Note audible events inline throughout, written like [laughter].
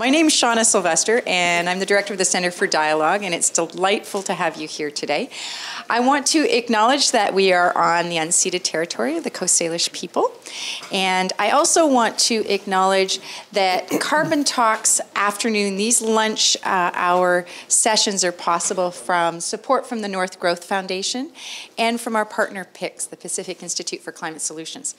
My name is Shauna Sylvester, and I'm the director of the Center for Dialogue, and it's delightful to have you here today. I want to acknowledge that we are on the unceded territory of the Coast Salish people, and I also want to acknowledge that Carbon Talks afternoon, these lunch uh, hour sessions are possible from support from the North Growth Foundation and from our partner PICS, the Pacific Institute for Climate Solutions.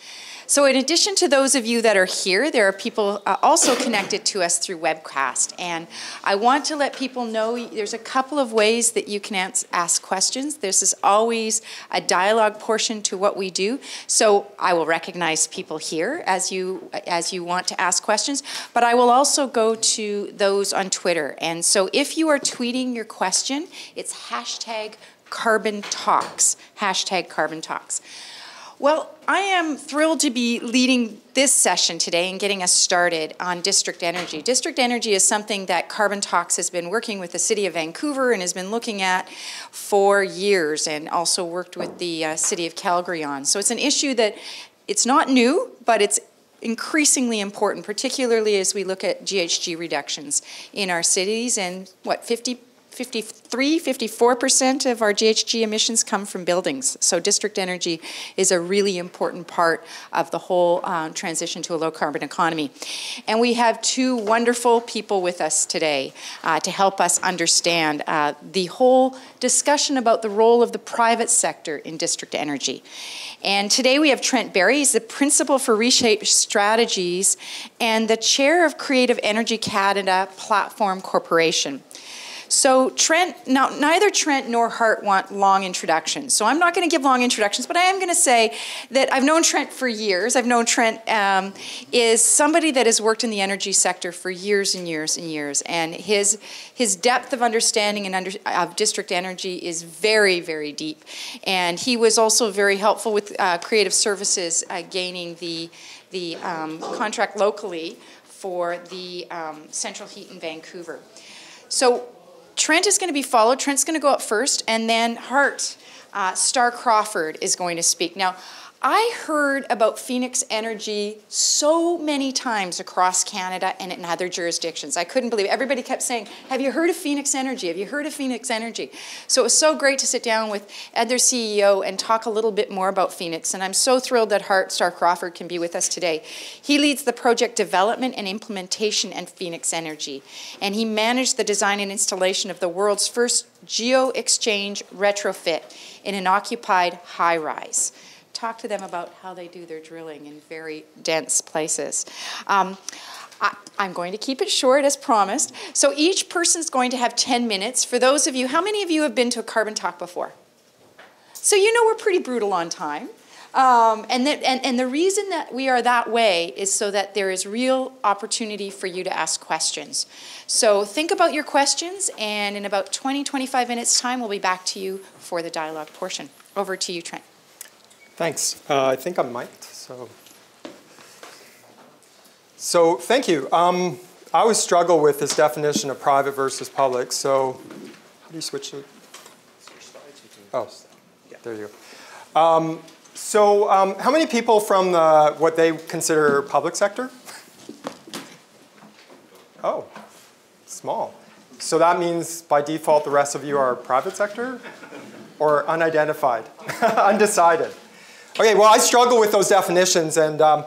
So, in addition to those of you that are here, there are people uh, also connected to us through webcast. And I want to let people know there's a couple of ways that you can ask questions. This is always a dialogue portion to what we do. So, I will recognize people here as you as you want to ask questions, but I will also go to those on Twitter. And so, if you are tweeting your question, it's hashtag Carbon Talks. Hashtag Carbon Talks. Well, I am thrilled to be leading this session today and getting us started on district energy. District energy is something that Carbon Talks has been working with the City of Vancouver and has been looking at for years and also worked with the uh, City of Calgary on. So it's an issue that it's not new, but it's increasingly important, particularly as we look at GHG reductions in our cities and what, 50 53, 54% of our GHG emissions come from buildings. So district energy is a really important part of the whole uh, transition to a low carbon economy. And we have two wonderful people with us today uh, to help us understand uh, the whole discussion about the role of the private sector in district energy. And today we have Trent Berry. He's the principal for Reshape Strategies and the chair of Creative Energy Canada Platform Corporation. So Trent, now neither Trent nor Hart want long introductions. So I'm not going to give long introductions, but I am going to say that I've known Trent for years. I've known Trent um, is somebody that has worked in the energy sector for years and years and years, and his his depth of understanding and under, of district energy is very very deep. And he was also very helpful with uh, creative services uh, gaining the the um, contract locally for the um, central heat in Vancouver. So Trent is going to be followed. Trent's going to go up first, and then Hart, uh, Starr Crawford is going to speak. Now, I heard about Fēnix Energy so many times across Canada and in other jurisdictions. I couldn't believe it. Everybody kept saying, Have you heard of Fēnix Energy? Have you heard of Fēnix Energy? So it was so great to sit down with Ed, their CEO, and talk a little bit more about Phoenix. And I'm so thrilled that Hart Starr Crawford can be with us today. He leads the project development and implementation at Fēnix Energy. And he managed the design and installation of the world's first geo exchange retrofit in an occupied high rise talk to them about how they do their drilling in very dense places. Um, I, am going to keep it short as promised. So each person is going to have 10 minutes. For those of you, how many of you have been to a carbon talk before? So you know we're pretty brutal on time. Um, and, that, and, and the reason that we are that way is so that there is real opportunity for you to ask questions. So think about your questions, and in about 20, 25 minutes' time, we'll be back to you for the dialogue portion. Over to you, Trent. Thanks. Uh, I think I'm mic'd, so. So thank you. Um, I always struggle with this definition of private versus public. So how do you switch it? Oh, there you go. Um, so um, how many people from the, what they consider public sector? Oh, small. So that means by default the rest of you are private sector or unidentified, [laughs] undecided. Okay, well, I struggle with those definitions, and um,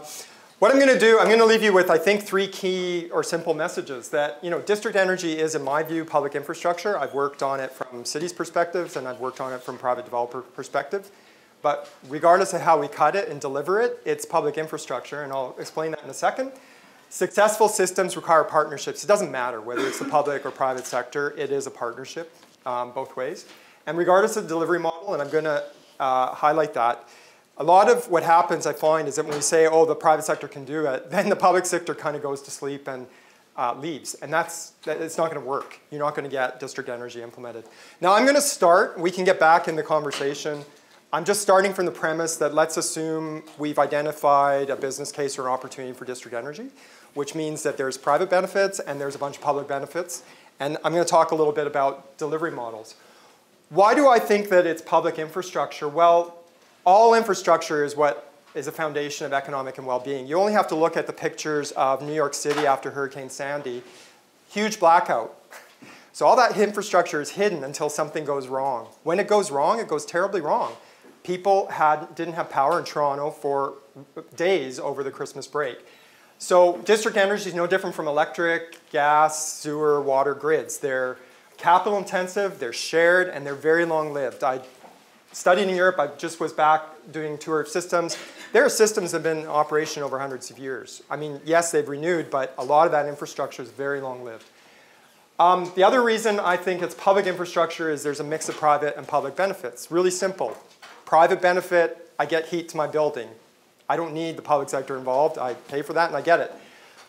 what I'm going to do, I'm going to leave you with, I think, three key or simple messages that, you know, district energy is, in my view, public infrastructure. I've worked on it from cities' perspectives, and I've worked on it from private developer perspective. But regardless of how we cut it and deliver it, it's public infrastructure, and I'll explain that in a second. Successful systems require partnerships. It doesn't matter whether it's the public or private sector, it is a partnership um, both ways. And regardless of the delivery model, and I'm going to uh, highlight that, a lot of what happens, I find, is that when we say, oh, the private sector can do it, [laughs] then the public sector kind of goes to sleep and uh, leaves. And that's, that, it's not going to work. You're not going to get district energy implemented. Now, I'm going to start. We can get back in the conversation. I'm just starting from the premise that let's assume we've identified a business case or an opportunity for district energy, which means that there's private benefits and there's a bunch of public benefits. And I'm going to talk a little bit about delivery models. Why do I think that it's public infrastructure? Well, all infrastructure is what is a foundation of economic and well-being. You only have to look at the pictures of New York City after Hurricane Sandy huge blackout. So all that infrastructure is hidden until something goes wrong. When it goes wrong, it goes terribly wrong. People had, didn't have power in Toronto for days over the Christmas break. So district energy is no different from electric, gas, sewer, water grids. They're capital intensive, they're shared, and they're very long lived. I studied in Europe, I just was back doing tour of systems. Their systems have been in operation over hundreds of years. I mean, yes, they've renewed, but a lot of that infrastructure is very long lived. Um, the other reason I think it's public infrastructure is there's a mix of private and public benefits. Really simple. Private benefit, I get heat to my building. I don't need the public sector involved. I pay for that and I get it.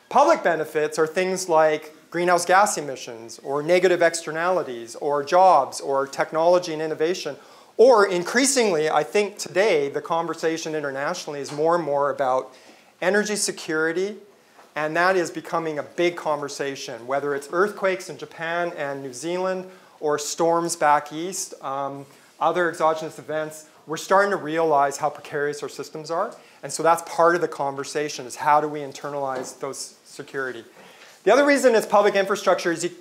Public benefits are things like greenhouse gas emissions or negative externalities or jobs or technology and innovation. Or increasingly, I think today the conversation internationally is more and more about energy security, and that is becoming a big conversation, whether it's earthquakes in Japan and New Zealand or storms back east, um, other exogenous events. We're starting to realize how precarious our systems are. And so that's part of the conversation is how do we internalize those security. The other reason it's public infrastructure is you,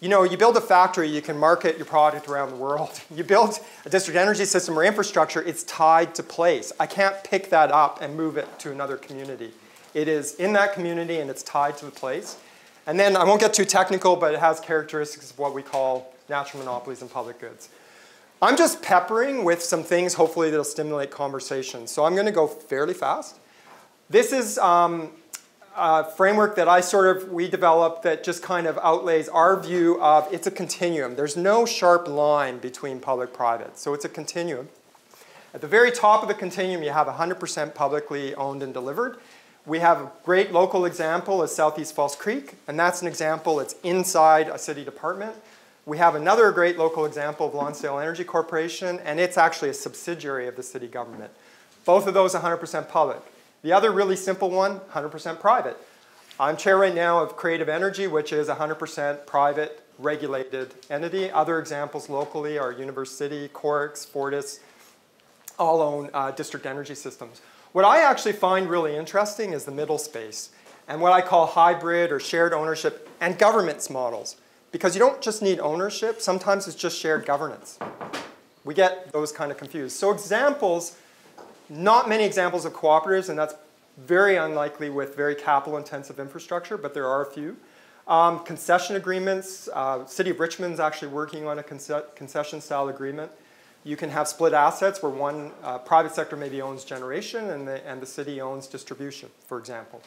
you know, you build a factory, you can market your product around the world. [laughs] You build a district energy system or infrastructure, it's tied to place. I can't pick that up and move it to another community. It is in that community and it's tied to the place. And then I won't get too technical, but it has characteristics of what we call natural monopolies and public goods. I'm just peppering with some things, hopefully, that'll stimulate conversation. So I'm going to go fairly fast. This is um, a framework that I sort of, we developed that just kind of outlays our view of it's a continuum. There's no sharp line between public-private, so it's a continuum. At the very top of the continuum, you have 100% publicly owned and delivered. We have a great local example of Southeast False Creek, and that's an example, it's inside a city department. We have another great local example of Lonsdale Energy Corporation, and it's actually a subsidiary of the city government. Both of those 100% public. The other really simple one, 100% private. I'm chair right now of Creative Energy, which is 100% private regulated entity. Other examples locally are Universe City, Corix, Fortis, all own uh, district energy systems. What I actually find really interesting is the middle space and what I call hybrid or shared ownership and governance models. Because you don't just need ownership, sometimes it's just shared governance. We get those kind of confused. So examples not many examples of cooperatives, and that's very unlikely with very capital intensive infrastructure, but there are a few. Um, concession agreements, uh, City of Richmond's actually working on a concession style agreement. You can have split assets where one uh, private sector maybe owns generation and the, and the city owns distribution, for example.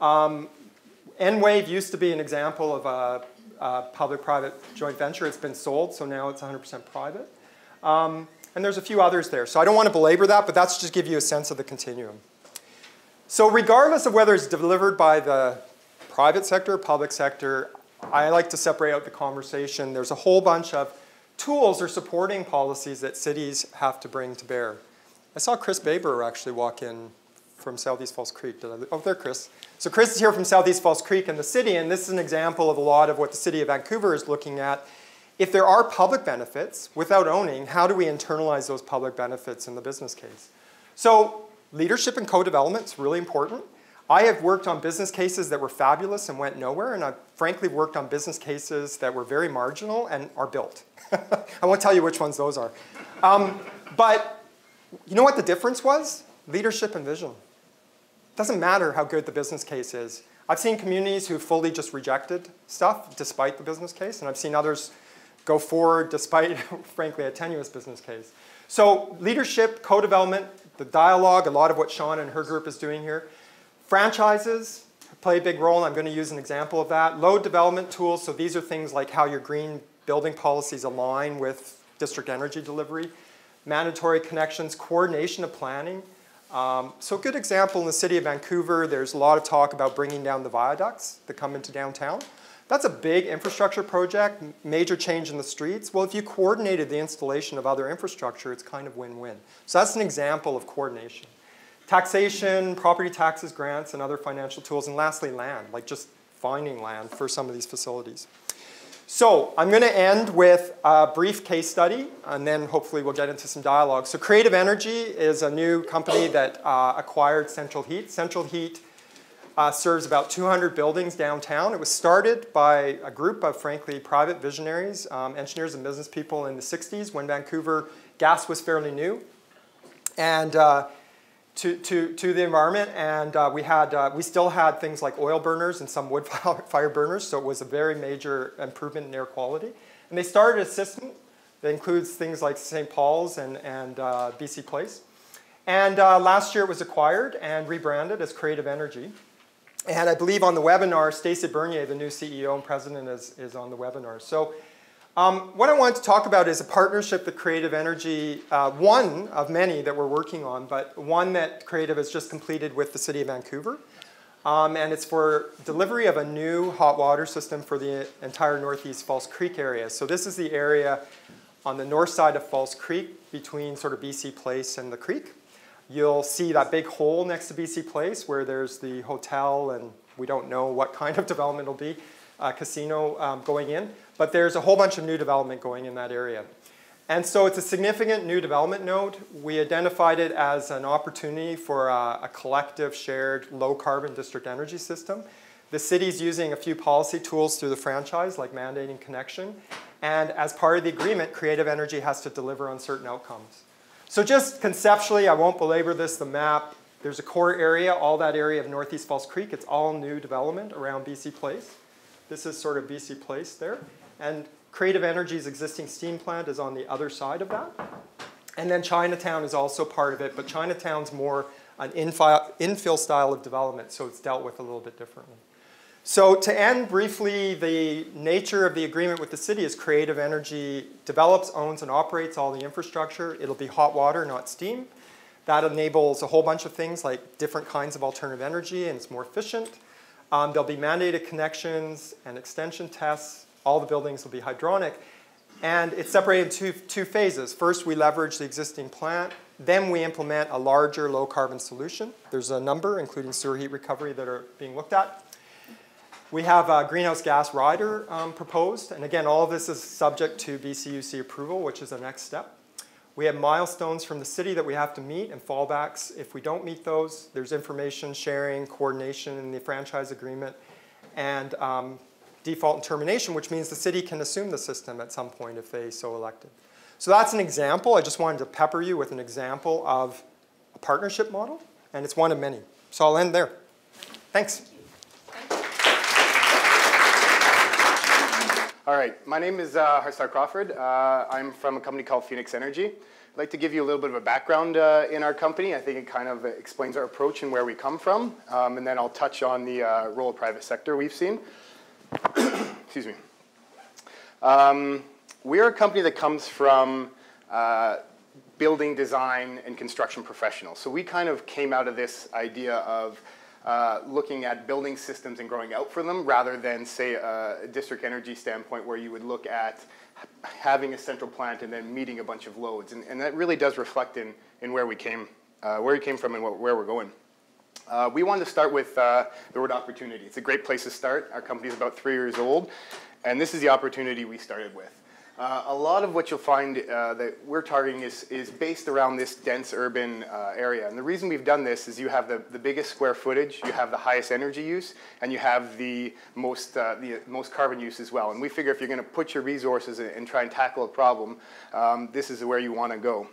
Um, Enwave used to be an example of a, a public-private joint venture. It's been sold, so now it's 100% private. Um, and there's a few others there. So I don't want to belabor that, but that's just give you a sense of the continuum. So regardless of whether it's delivered by the private sector or public sector, I like to separate out the conversation. There's a whole bunch of tools or supporting policies that cities have to bring to bear. I saw Chris Baber actually walk in from Southeast False Creek. Did I, oh, there, Chris. So Chris is here from Southeast False Creek in the city, and this is an example of a lot of what the city of Vancouver is looking at if there are public benefits without owning, how do we internalize those public benefits in the business case? So leadership and co-development is really important. I have worked on business cases that were fabulous and went nowhere, and I've frankly worked on business cases that were very marginal and are built. [laughs] I won't tell you which ones those are. Um, but you know what the difference was? Leadership and vision. It doesn't matter how good the business case is. I've seen communities who fully just rejected stuff despite the business case, and I've seen others go forward despite, [laughs] frankly, a tenuous business case. So leadership, co-development, the dialogue, a lot of what Shauna and her group is doing here. Franchises play a big role, and I'm going to use an example of that. Load development tools, so these are things like how your green building policies align with district energy delivery. Mandatory connections, coordination of planning. Um, so a good example in the city of Vancouver, there's a lot of talk about bringing down the viaducts that come into downtown. That's a big infrastructure project, major change in the streets. Well, if you coordinated the installation of other infrastructure, it's kind of win-win. So that's an example of coordination. Taxation, property taxes, grants, and other financial tools. And lastly, land, like just finding land for some of these facilities. So I'm going to end with a brief case study, and then hopefully we'll get into some dialogue. So Creative Energy is a new company that uh, acquired Central Heat. Central Heat uh, serves about 200 buildings downtown. It was started by a group of, frankly, private visionaries, um, engineers and business people in the 60s when Vancouver gas was fairly new. And uh, to, to, to the environment, and uh, we, had, uh, we still had things like oil burners and some wood [laughs] fire burners, so it was a very major improvement in air quality. And they started a system that includes things like St. Paul's and, and uh, BC Place. And uh, last year it was acquired and rebranded as Creative Energy. And I believe on the webinar, Stacy Bernier, the new CEO and president, is, is on the webinar. So um, what I wanted to talk about is a partnership that Creative Energy, uh, one of many that we're working on, but one that Creative has just completed with the City of Vancouver. Um, and it's for delivery of a new hot water system for the entire Northeast False Creek area. So this is the area on the north side of False Creek between sort of BC Place and the creek. You'll see that big hole next to BC Place where there's the hotel and we don't know what kind of [laughs] development it'll be, uh, casino um, going in. But there's a whole bunch of new development going in that area. And so it's a significant new development node. We identified it as an opportunity for a, a collective shared low carbon district energy system. The city's using a few policy tools through the franchise, like mandating connection. And as part of the agreement, Creative Energy has to deliver on certain outcomes. So just conceptually, I won't belabor this, the map, there's a core area, all that area of Northeast False Creek, it's all new development around BC Place. This is sort of BC Place there. And Creative Energy's existing steam plant is on the other side of that. And then Chinatown is also part of it, but Chinatown's more an infill style of development, so it's dealt with a little bit differently. So to end briefly, the nature of the agreement with the city is Creative Energy develops, owns, and operates all the infrastructure. It'll be hot water, not steam. That enables a whole bunch of things like different kinds of alternative energy, and it's more efficient. Um, there'll be mandated connections and extension tests all the buildings will be hydronic. And it's separated into two, two phases. First, we leverage the existing plant. Then we implement a larger low carbon solution. There's a number, including sewer heat recovery, that are being looked at. We have a greenhouse gas rider um, proposed. And again, all of this is subject to BCUC approval, which is the next step. We have milestones from the city that we have to meet and fallbacks. If we don't meet those, there's information sharing, coordination in the franchise agreement, and um, default and termination, which means the city can assume the system at some point if they so elected. So that's an example. I just wanted to pepper you with an example of a partnership model, and it's one of many. So I'll end there. Thanks. All right, my name is uh, Crawford. Uh, I'm from a company called Fēnix Energy. I'd like to give you a little bit of a background uh, in our company. I think it kind of explains our approach and where we come from. Um, and then I'll touch on the uh, role of private sector we've seen. [coughs] Excuse me. Um, we're a company that comes from uh, building design and construction professionals. So we kind of came out of this idea of uh, looking at building systems and growing out for them rather than, say, a district energy standpoint where you would look at having a central plant and then meeting a bunch of loads. And, and that really does reflect in, in where we came, uh, where we came from and what, where we're going. Uh, we wanted to start with uh, the word opportunity. It's a great place to start. Our company is about three years old, and this is the opportunity we started with. Uh, a lot of what you'll find uh, that we're targeting is, is based around this dense urban uh, area. And the reason we've done this is you have the, the biggest square footage, you have the highest energy use, and you have the most, uh, the most carbon use as well. And we figure if you're going to put your resources in and try and tackle a problem, um, this is where you want to go.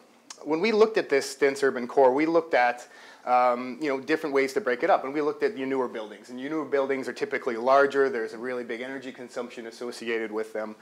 When we looked at this dense urban core, we looked at um, you know, different ways to break it up. And we looked at your newer buildings. And your newer buildings are typically larger. There's a really big energy consumption associated with them.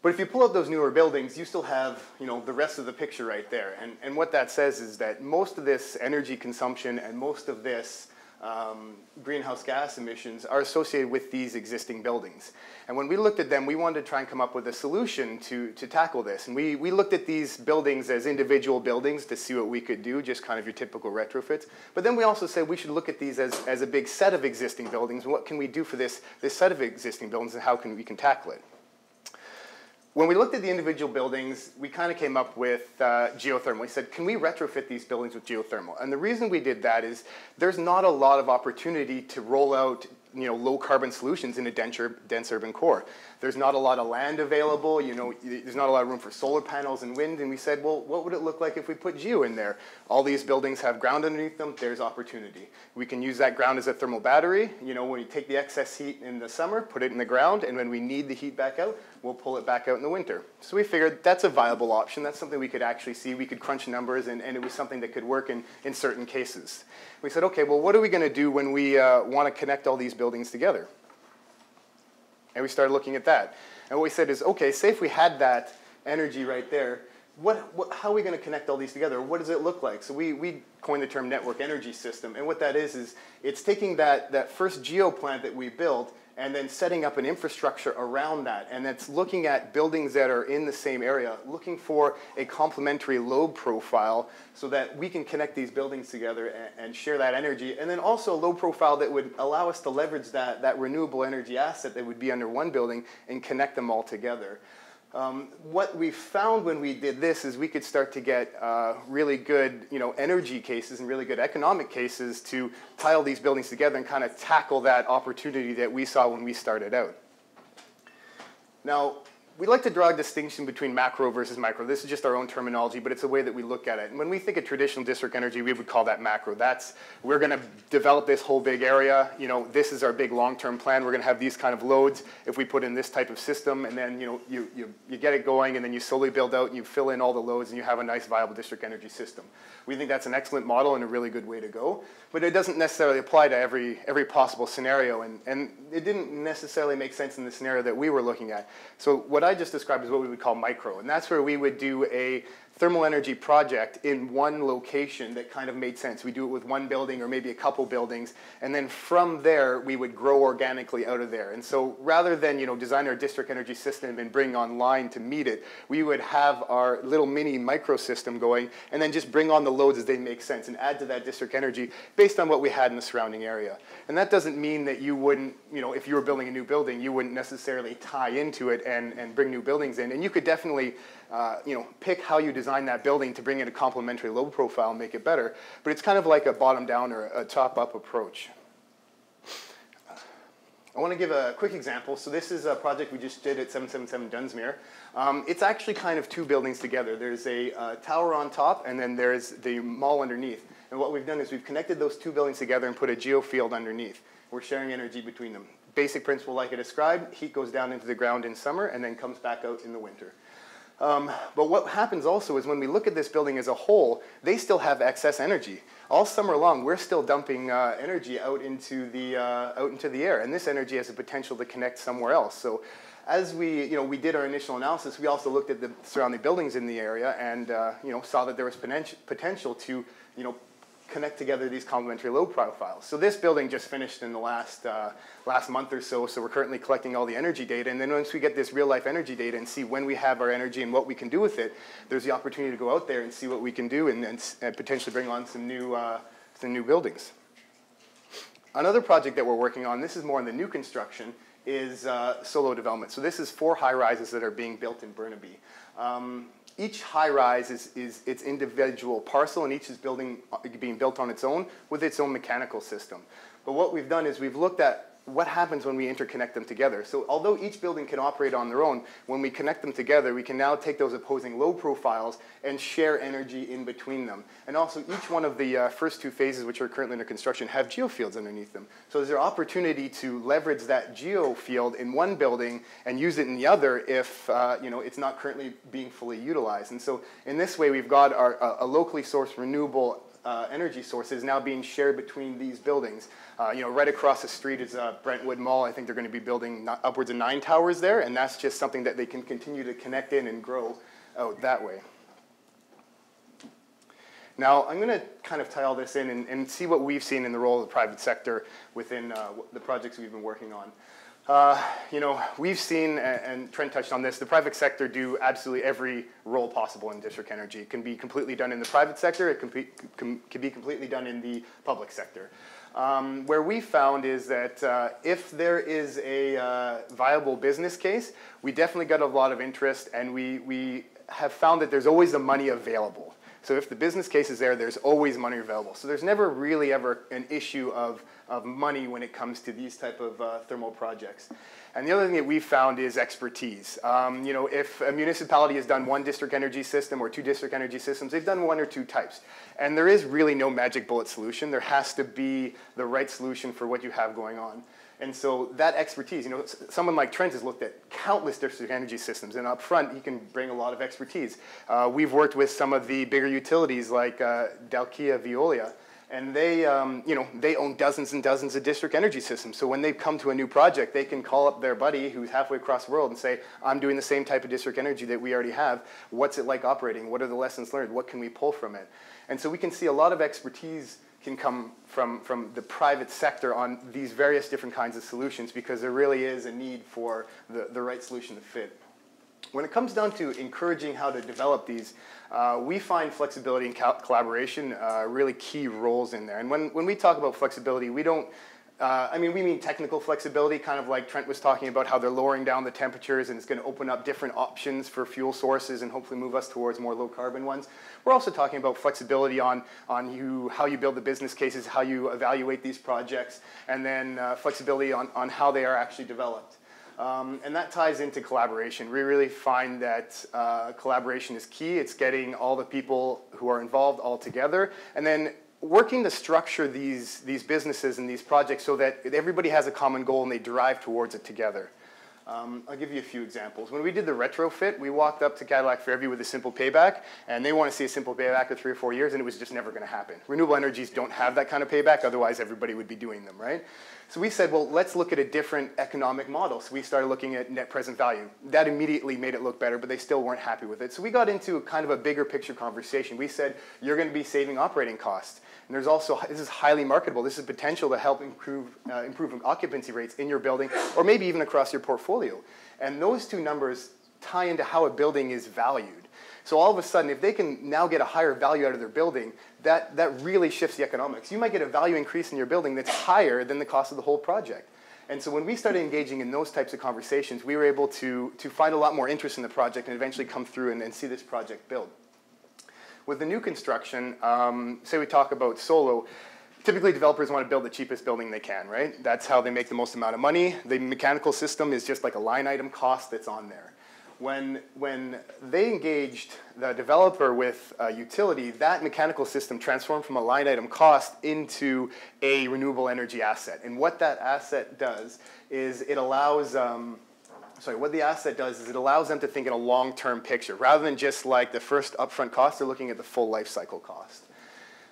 But if you pull up those newer buildings, you still have you know, the rest of the picture right there. And, and what that says is that most of this energy consumption and most of this um, greenhouse gas emissions are associated with these existing buildings. And when we looked at them, we wanted to try and come up with a solution to, to tackle this. And we, we looked at these buildings as individual buildings to see what we could do, just kind of your typical retrofits. But then we also said we should look at these as, as a big set of existing buildings. What can we do for this, this set of existing buildings and how can we can tackle it? When we looked at the individual buildings, we kind of came up with uh, geothermal. We said, can we retrofit these buildings with geothermal? And the reason we did that is there's not a lot of opportunity to roll out you know, low carbon solutions in a dense, dense urban core. There's not a lot of land available, you know, there's not a lot of room for solar panels and wind, and we said, well, what would it look like if we put geo in there? All these buildings have ground underneath them, there's opportunity. We can use that ground as a thermal battery, you know, when we take the excess heat in the summer, put it in the ground, and when we need the heat back out, we'll pull it back out in the winter. So we figured that's a viable option, that's something we could actually see, we could crunch numbers, and, and it was something that could work in, in certain cases. We said, okay, well, what are we gonna do when we uh, wanna connect all these buildings together? And we started looking at that. And what we said is, okay, say if we had that energy right there, what, what, how are we going to connect all these together? What does it look like? So we, we coined the term network energy system. And what that is, is it's taking that, that first geo plant that we built and then setting up an infrastructure around that. And that's looking at buildings that are in the same area, looking for a complementary load profile so that we can connect these buildings together and, and, share that energy. And then also a load profile that would allow us to leverage that, that renewable energy asset that would be under one building and connect them all together. Um, what we found when we did this is we could start to get uh, really good you know, energy cases and really good economic cases to tile these buildings together and kind of tackle that opportunity that we saw when we started out. Now, we like to draw a distinction between macro versus micro. This is just our own terminology, but it's a way that we look at it. And when we think of traditional district energy, we would call that macro. That's, we're gonna develop this whole big area. You know, this is our big long-term plan. We're gonna have these kind of loads if we put in this type of system, and then, you know, you, you, you get it going, and then you slowly build out, and you fill in all the loads, and you have a nice viable district energy system. We think that's an excellent model and a really good way to go, but it doesn't necessarily apply to every, every possible scenario, and, and it didn't necessarily make sense in the scenario that we were looking at. So what just described is what we would call micro, and that's where we would do a thermal energy project in one location that kind of made sense. We do it with one building or maybe a couple buildings, and then from there we would grow organically out of there. And so rather than you know design our district energy system and bring online to meet it, we would have our little mini microsystem going, and then just bring on the loads as they make sense and add to that district energy based on what we had in the surrounding area. And that doesn't mean that you wouldn't, you know, if you were building a new building, you wouldn't necessarily tie into it and, and bring new buildings in. And you could definitely uh, you know, pick how you design that building to bring in a complementary load profile and make it better. But it's kind of like a bottom-down or a top-up approach. I want to give a quick example. So this is a project we just did at 777 Dunsmuir. Um, it's actually kind of two buildings together. There's a uh, tower on top, and then there's the mall underneath. And what we've done is we've connected those two buildings together and put a geofield underneath. We're sharing energy between them. Basic principle like I described, heat goes down into the ground in summer and then comes back out in the winter. Um, but what happens also is when we look at this building as a whole, they still have excess energy. All summer long, we're still dumping uh, energy out into, the, uh, out into the air, and this energy has the potential to connect somewhere else. So as we, you know, we did our initial analysis, we also looked at the surrounding buildings in the area and uh, you know, saw that there was potential to you know, connect together these complementary load profiles. So this building just finished in the last, uh, last month or so, so we're currently collecting all the energy data, and then once we get this real life energy data and see when we have our energy and what we can do with it, there's the opportunity to go out there and see what we can do and, and, and potentially bring on some new, uh, some new buildings. Another project that we're working on, this is more in the new construction, is uh, solo development. So this is four high rises that are being built in Burnaby. Um, each high rise is, is its individual parcel and each is building, uh, being built on its own with its own mechanical system. But what we've done is we've looked at what happens when we interconnect them together. So although each building can operate on their own, when we connect them together, we can now take those opposing load profiles and share energy in between them. And also each one of the uh, first two phases, which are currently under construction, have geofields underneath them. So there's an opportunity to leverage that geofield in one building and use it in the other if uh, you know, it's not currently being fully utilized. And so in this way, we've got our, a locally sourced renewable uh, energy sources now being shared between these buildings. Uh, you know, right across the street is uh, Brentwood Mall. I think they're going to be building upwards of nine towers there, and that's just something that they can continue to connect in and grow out that way. Now, I'm going to kind of tie all this in and, and, see what we've seen in the role of the private sector within uh, the projects we've been working on. Uh, you know, we've seen, and Trent touched on this, the private sector do absolutely every role possible in district energy. It can be completely done in the private sector, it can be, can, be completely done in the public sector. Um, where we found is that uh, if there is a uh, viable business case, we definitely got a lot of interest and we, we have found that there's always the money available. So if the business case is there, there's always money available. So there's never really ever an issue of, of money when it comes to these type of uh, thermal projects. And the other thing that we've found is expertise. Um, you know, if a municipality has done one district energy system or two district energy systems, they've done one or two types. And there is really no magic bullet solution. There has to be the right solution for what you have going on. And so that expertise, you know, someone like Trent has looked at countless district energy systems, and up front, he can bring a lot of expertise. Uh, we've worked with some of the bigger utilities like uh, Dalkia Veolia, and they, um, you know, they own dozens and dozens of district energy systems. So when they come to a new project, they can call up their buddy who's halfway across the world and say, I'm doing the same type of district energy that we already have. What's it like operating? What are the lessons learned? What can we pull from it? And so we can see a lot of expertise can come from, from the private sector on these various different kinds of solutions because there really is a need for the, the right solution to fit. When it comes down to encouraging how to develop these, uh, we find flexibility and collaboration uh, really key roles in there. And when, when we talk about flexibility, we don't uh, I mean, we mean technical flexibility, kind of like Trent was talking about how they're lowering down the temperatures and it's going to open up different options for fuel sources and hopefully move us towards more low carbon ones. We're also talking about flexibility on, on you, how you build the business cases, how you evaluate these projects, and then uh, flexibility on, on how they are actually developed. Um, and that ties into collaboration. We really find that uh, collaboration is key. It's getting all the people who are involved all together. And then working to structure these, these businesses and these projects so that everybody has a common goal and they drive towards it together. Um, I'll give you a few examples. When we did the retrofit, we walked up to Cadillac Fairview with a simple payback, and they want to see a simple payback of three or four years, and it was just never going to happen. Renewable energies don't have that kind of payback, otherwise everybody would be doing them, right? So we said, well, let's look at a different economic model. So we started looking at net present value. That immediately made it look better, but they still weren't happy with it. So we got into kind of a bigger picture conversation. We said, you're going to be saving operating costs. And there's also, this is highly marketable. This is potential to help improve, uh, improve occupancy rates in your building or maybe even across your portfolio. And those two numbers tie into how a building is valued. So all of a sudden, if they can now get a higher value out of their building, that, that really shifts the economics. You might get a value increase in your building that's higher than the cost of the whole project. And so when we started engaging in those types of conversations, we were able to, to find a lot more interest in the project and eventually come through and, and see this project build. With the new construction, um, say we talk about solo, typically developers want to build the cheapest building they can, right? That's how they make the most amount of money. The mechanical system is just like a line item cost that's on there. When, when they engaged the developer with a utility, that mechanical system transformed from a line item cost into a renewable energy asset. And what that asset does is it allows um, sorry, what the asset does is it allows them to think in a long-term picture. Rather than just like the first upfront cost, they're looking at the full life cycle cost.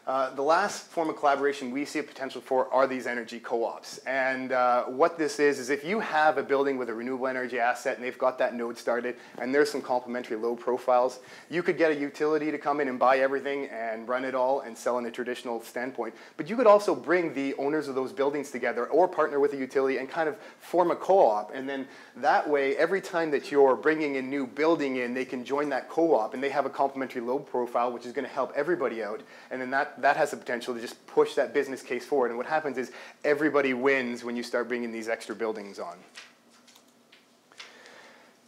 Uh, the last form of collaboration we see a potential for are these energy co-ops. And uh, what this is, is if you have a building with a renewable energy asset and they've got that node started and there's some complementary load profiles, you could get a utility to come in and buy everything and run it all and sell in a traditional standpoint. But you could also bring the owners of those buildings together or partner with a utility and kind of form a co-op. And then that way, every time that you're bringing a new building in, they can join that co-op and they have a complementary load profile, which is going to help everybody out. And then that that has the potential to just push that business case forward. And what happens is everybody wins when you start bringing these extra buildings on.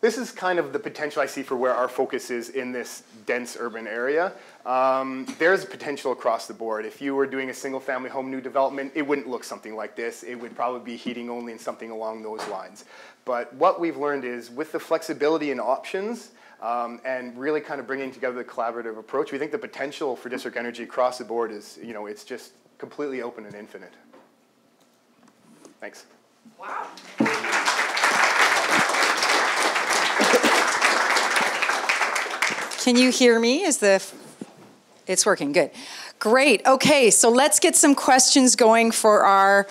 This is kind of the potential I see for where our focus is in this dense urban area. Um, there's potential across the board. If you were doing a single family home new development, it wouldn't look something like this. It would probably be heating only and something along those lines. But what we've learned is with the flexibility and options, um, and really kind of bringing together the collaborative approach. We think the potential for district energy across the board is, you know, it's just completely open and infinite. Thanks. Wow. Can you hear me? Is the it's working good. Great. Okay, so let's get some questions going for our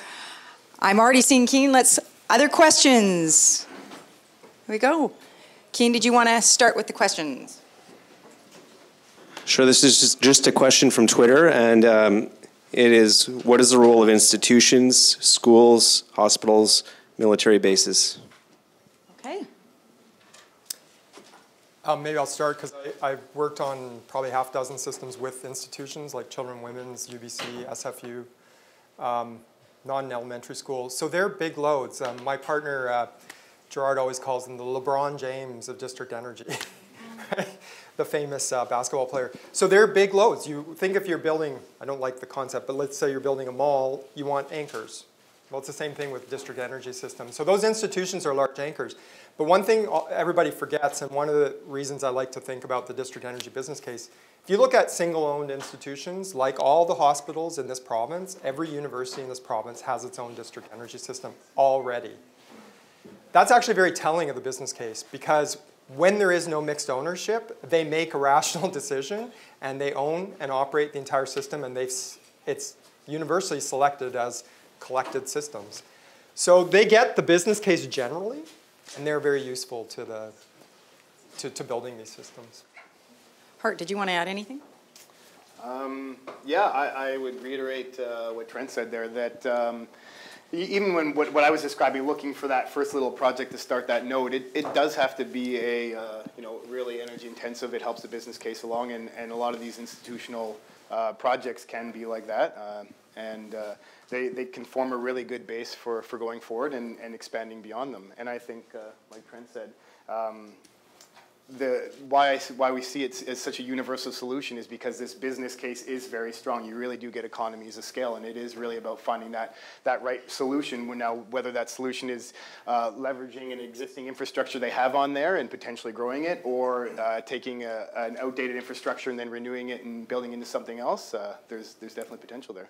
I'm already seeing Keen. Let's other questions. Here we go. Keen, did you want to start with the questions? Sure, this is just a question from Twitter, and um, it is What is the role of institutions, schools, hospitals, military bases? Okay. Um, maybe I'll start because I've worked on probably half dozen systems with institutions like Children Women's, UBC, SFU, um, non-elementary schools. So they're big loads. Um, my partner, uh, Gerard always calls them the LeBron James of district energy. [laughs] the famous uh, basketball player. So they're big loads. You think if you're building, I don't like the concept, but let's say you're building a mall, you want anchors. Well, it's the same thing with district energy systems. So those institutions are large anchors. But one thing everybody forgets, and one of the reasons I like to think about the district energy business case, if you look at single-owned institutions, like all the hospitals in this province, every university in this province has its own district energy system already. That's actually very telling of the business case because when there is no mixed ownership, they make a [laughs] rational decision and they own and operate the entire system and they've, it's universally selected as collected systems. So they get the business case generally and they're very useful to, the, to, to building these systems. Hart, did you want to add anything? Um, yeah, I, I, would reiterate uh, what Trent said there that um, even when what, what, I was describing, looking for that first little project to start that node, it, it does have to be a uh, you know really energy intensive. It helps the business case along, and, and a lot of these institutional uh, projects can be like that, uh, and uh, they, they can form a really good base for, for going forward and, and expanding beyond them. And I think, uh, like Trent said, um, the why I, why we see it as such a universal solution is because this business case is very strong. You really do get economies of scale, and it is really about finding that that right solution. Now, whether that solution is uh, leveraging an existing infrastructure they have on there and potentially growing it, or uh, taking a, an outdated infrastructure and then renewing it and building into something else, uh, there's there's definitely potential there.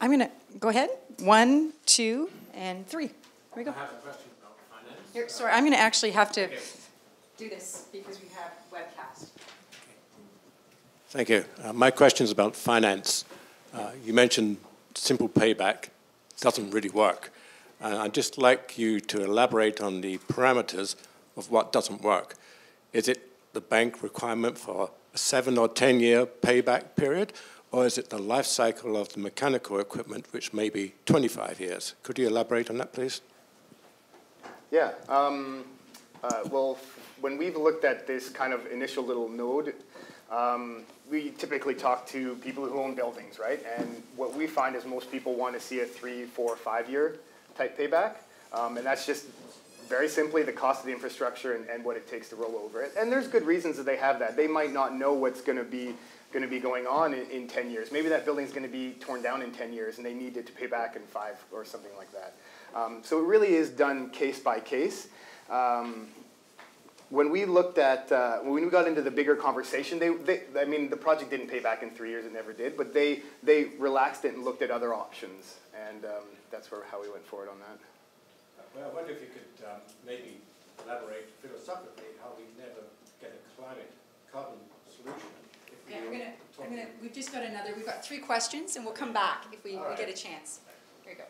I'm gonna go ahead. One, two, and three. Here we go. I have a question about finance. Here, sorry, I'm gonna actually have to. Okay do this because we have webcast. Thank you. Uh, my question is about finance. Uh, you mentioned simple payback doesn't really work. And I'd just like you to elaborate on the parameters of what doesn't work. Is it the bank requirement for a seven or 10 year payback period, or is it the life cycle of the mechanical equipment, which may be 25 years? Could you elaborate on that, please? Yeah. Um, uh, well, when we've looked at this kind of initial little node, um, we typically talk to people who own buildings, right? And what we find is most people want to see a three, four, five year type payback. Um, and that's just very simply the cost of the infrastructure and, and what it takes to roll over it. And there's good reasons that they have that. They might not know what's going to be going to be going on in, in 10 years. Maybe that building's going to be torn down in 10 years and they need it to pay back in five or something like that. Um, so it really is done case by case. Um, when we looked at uh, when we got into the bigger conversation, they, they, I mean, the project didn't pay back in three years; it never did. But they they relaxed it and looked at other options, and um, that's where how we went forward on that. Well, I wonder if you could um, maybe elaborate philosophically how we never get a climate carbon solution. Yeah, I'm gonna, I'm gonna, we've just got another. We've got three questions, and we'll come back if we, we get a chance. Here you go.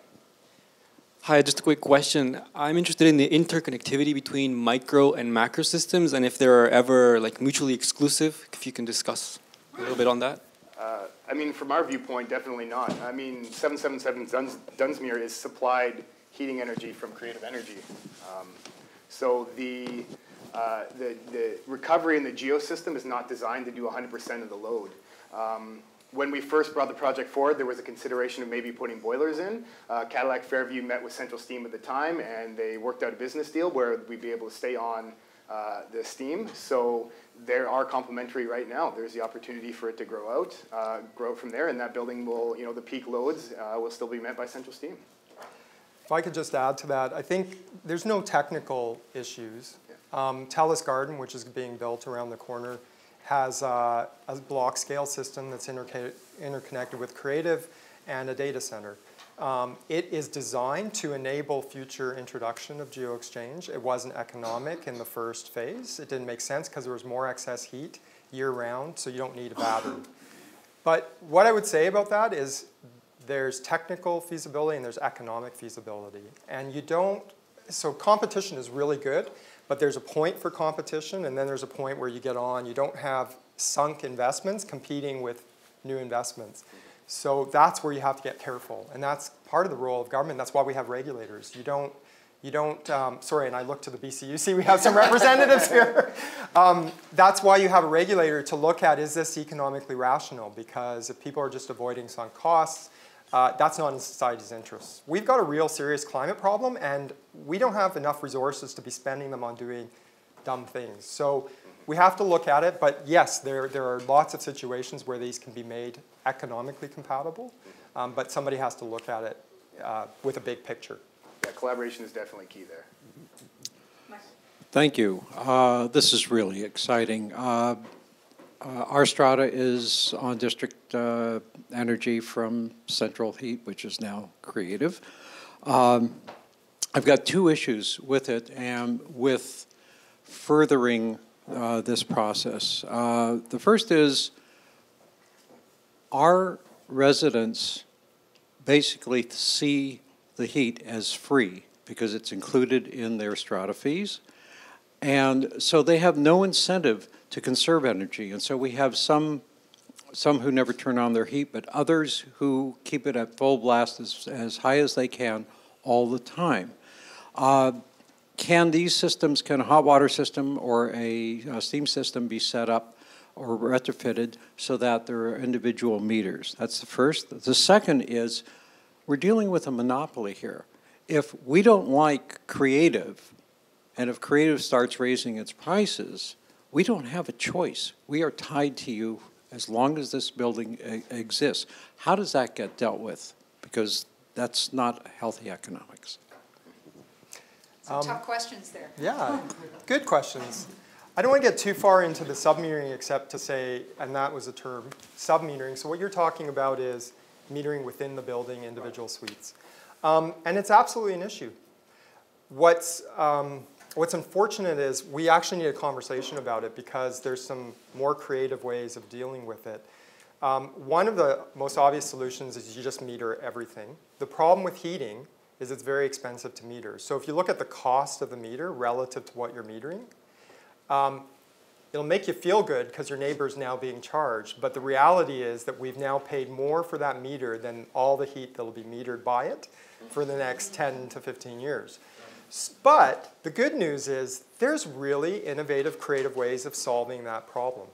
Hi, just a quick question. I'm interested in the interconnectivity between micro and macro systems and if they are ever like mutually exclusive, if you can discuss a little bit on that. Uh, I mean, from our viewpoint, definitely not. I mean, 777 Duns Dunsmuir is supplied heating energy from creative energy. Um, so the, uh, the, the recovery in the geosystem is not designed to do 100% of the load. Um, when we first brought the project forward, there was a consideration of maybe putting boilers in. Uh, Cadillac Fairview met with Central Steam at the time, and they worked out a business deal where we'd be able to stay on uh, the steam. So there are complementary right now. There's the opportunity for it to grow out, uh, grow from there, and that building will, you know, the peak loads uh, will still be met by Central Steam. If I could just add to that, I think there's no technical issues. Yeah. Um, Telus Garden, which is being built around the corner, has a, a block scale system that's interconnected with Creative and a data center. Um, it is designed to enable future introduction of GeoExchange. It wasn't economic in the first phase. It didn't make sense because there was more excess heat year round, so you don't need a battery. But what I would say about that is there's technical feasibility and there's economic feasibility. And you don't, so competition is really good, but there's a point for competition, and then there's a point where you get on. You don't have sunk investments competing with new investments. So that's where you have to get careful, and that's part of the role of government. That's why we have regulators. You don't, you don't. Um, sorry, and I look to the BCUC. We have some representatives here. Um, that's why you have a regulator to look at: is this economically rational? Because if people are just avoiding sunk costs, uh, that's not in society's interests. We've got a real serious climate problem, and we don't have enough resources to be spending them on doing dumb things. So we have to look at it, but yes, there, there are lots of situations where these can be made economically compatible, um, but somebody has to look at it uh, with a big picture. Yeah, collaboration is definitely key there. Thank you. Uh, this is really exciting. Uh, our strata is on district uh, energy from Central Heat, which is now Creative. Um, I've got two issues with it and with furthering uh, this process. Uh, the first is our residents basically see the heat as free because it's included in their strata fees. And so they have no incentive to conserve energy. And so we have some, some who never turn on their heat, but others who keep it at full blast as, as high as they can all the time. Uh, can these systems, can a hot water system or a, a steam system be set up or retrofitted so that there are individual meters? That's the first. The second is we're dealing with a monopoly here. If we don't like creative, and if creative starts raising its prices, we don't have a choice. We are tied to you as long as this building exists. How does that get dealt with? Because that's not healthy economics. Some um, tough questions there. Yeah, good questions. I don't want to get too far into the submetering except to say, and that was a term, submetering. So what you're talking about is metering within the building, individual suites. Um, and it's absolutely an issue. What's, um, what's unfortunate is we actually need a conversation about it because there's some more creative ways of dealing with it. Um, one of the most obvious solutions is you just meter everything. The problem with heating is it's very expensive to meter. So if you look at the cost of the meter relative to what you're metering, um, it'll make you feel good because your neighbor's now being charged. But the reality is that we've now paid more for that meter than all the heat that'll be metered by it for the next 10 to 15 years. But the good news is there's really innovative, creative ways of solving that problem.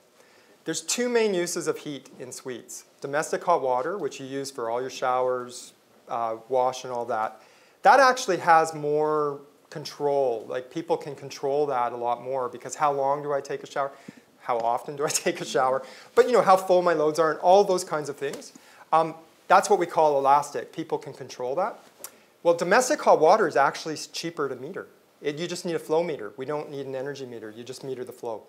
There's two main uses of heat in suites. Domestic hot water, which you use for all your showers, uh, wash and all that. That actually has more control. Like people can control that a lot more because how long do I take a shower? How often do I [laughs] take a shower? But you know, how full my loads are and all those kinds of things. Um, that's what we call elastic. People can control that. Well, domestic hot water is actually cheaper to meter. It, you just need a flow meter. We don't need an energy meter. You just meter the flow.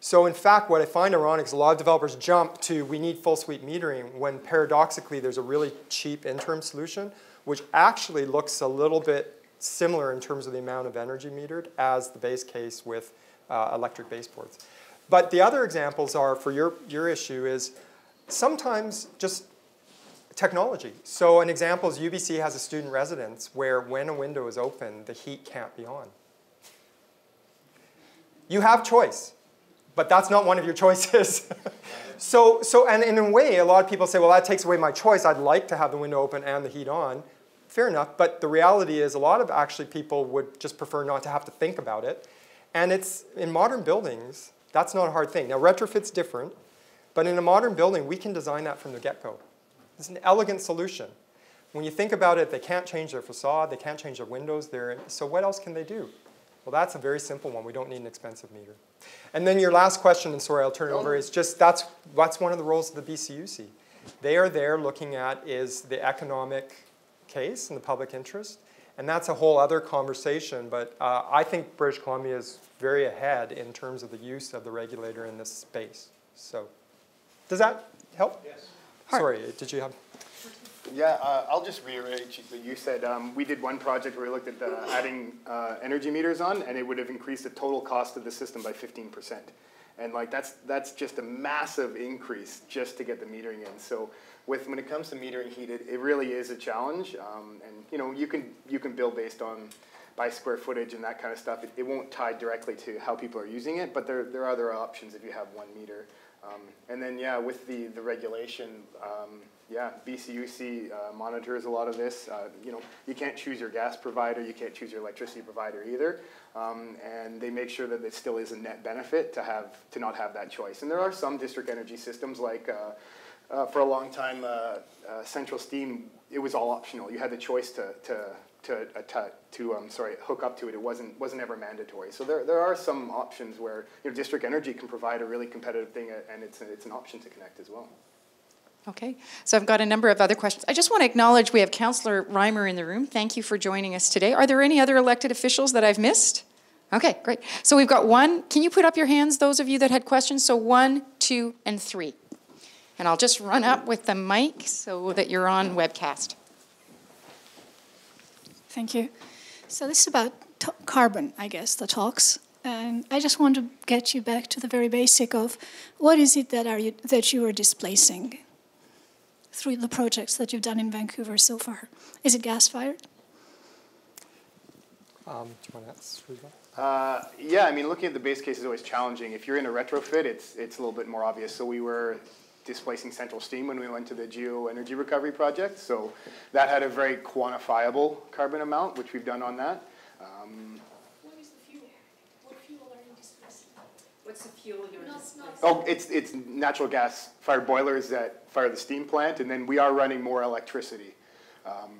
So in fact, what I find ironic is a lot of developers jump to we need full suite metering when paradoxically there's a really cheap interim solution, which actually looks a little bit similar in terms of the amount of energy metered as the base case with uh, electric baseboards. But the other examples are for your, your issue is sometimes just technology. So an example is UBC has a student residence where when a window is open, the heat can't be on. You have choice, but that's not one of your [laughs] choices. so, so, and in a way, a lot of people say, well, that takes away my choice. I'd like to have the window open and the heat on. Fair enough, but the reality is a lot of actually people would just prefer not to have to think about it. And it's, in modern buildings, that's not a hard thing. Now, retrofit's different, but in a modern building, we can design that from the get-go. It's an elegant solution. When you think about it, they can't change their facade, they can't change their windows, so what else can they do? Well, that's a very simple one. We don't need an expensive meter. And then your last question, and sorry, I'll turn it over, is just that's, that's one of the roles of the BCUC. They are there looking at is the economic case and the public interest, and that's a whole other conversation, but uh, I think British Columbia is very ahead in terms of the use of the regulator in this space. So, does that help? Yes. Sorry, did you have? Yeah, uh, I'll just reiterate what you said. Um, we did one project where we looked at uh, adding uh, energy meters on, and it would have increased the total cost of the system by 15%. And like that's that's just a massive increase just to get the metering in. So with when it comes to metering heat, it, it really is a challenge. Um, and you know you can you can build based on by square footage and that kind of stuff. It, it won't tie directly to how people are using it, but there there are other options if you have one meter. Um, and then, yeah, with the, the regulation, um, yeah, BCUC uh, monitors a lot of this. Uh, you know, you can't choose your gas provider, you can't choose your electricity provider either. Um, and they make sure that it still is a net benefit to have to not have that choice. And there are some district energy systems like uh, uh for a long time, uh, uh, Central Steam, it was all optional. You had the choice to, to to, to, to um, sorry, hook up to it. It wasn't, wasn't ever mandatory. So there, there are some options where you know, district energy can provide a really competitive thing uh, and it's, it's an option to connect as well. Okay, so I've got a number of other questions. I just want to acknowledge we have Councillor Reimer in the room. Thank you for joining us today. Are there any other elected officials that I've missed? Okay, great. So we've got one. Can you put up your hands, those of you that had questions? So one, two, and three. And I'll just run up with the mic so that you're on webcast. Thank you. So this is about t- carbon, I guess, the talks. And I just want to get you back to the very basic of what is it that are you that you are displacing through the projects that you've done in Vancouver so far? Is it gas fired? Um, do you want to answer that? Uh, yeah, I mean, looking at the base case is always challenging. If you're in a retrofit, it's, it's a little bit more obvious. So we were displacing central steam when we went to the geo energy recovery project. So that had a very quantifiable carbon amount, which we've done on that. Um, What is the fuel? What fuel are you displacing? What's the fuel you're oh, it's, it's natural gas fired boilers that fire the steam plant, and then we are running more electricity um,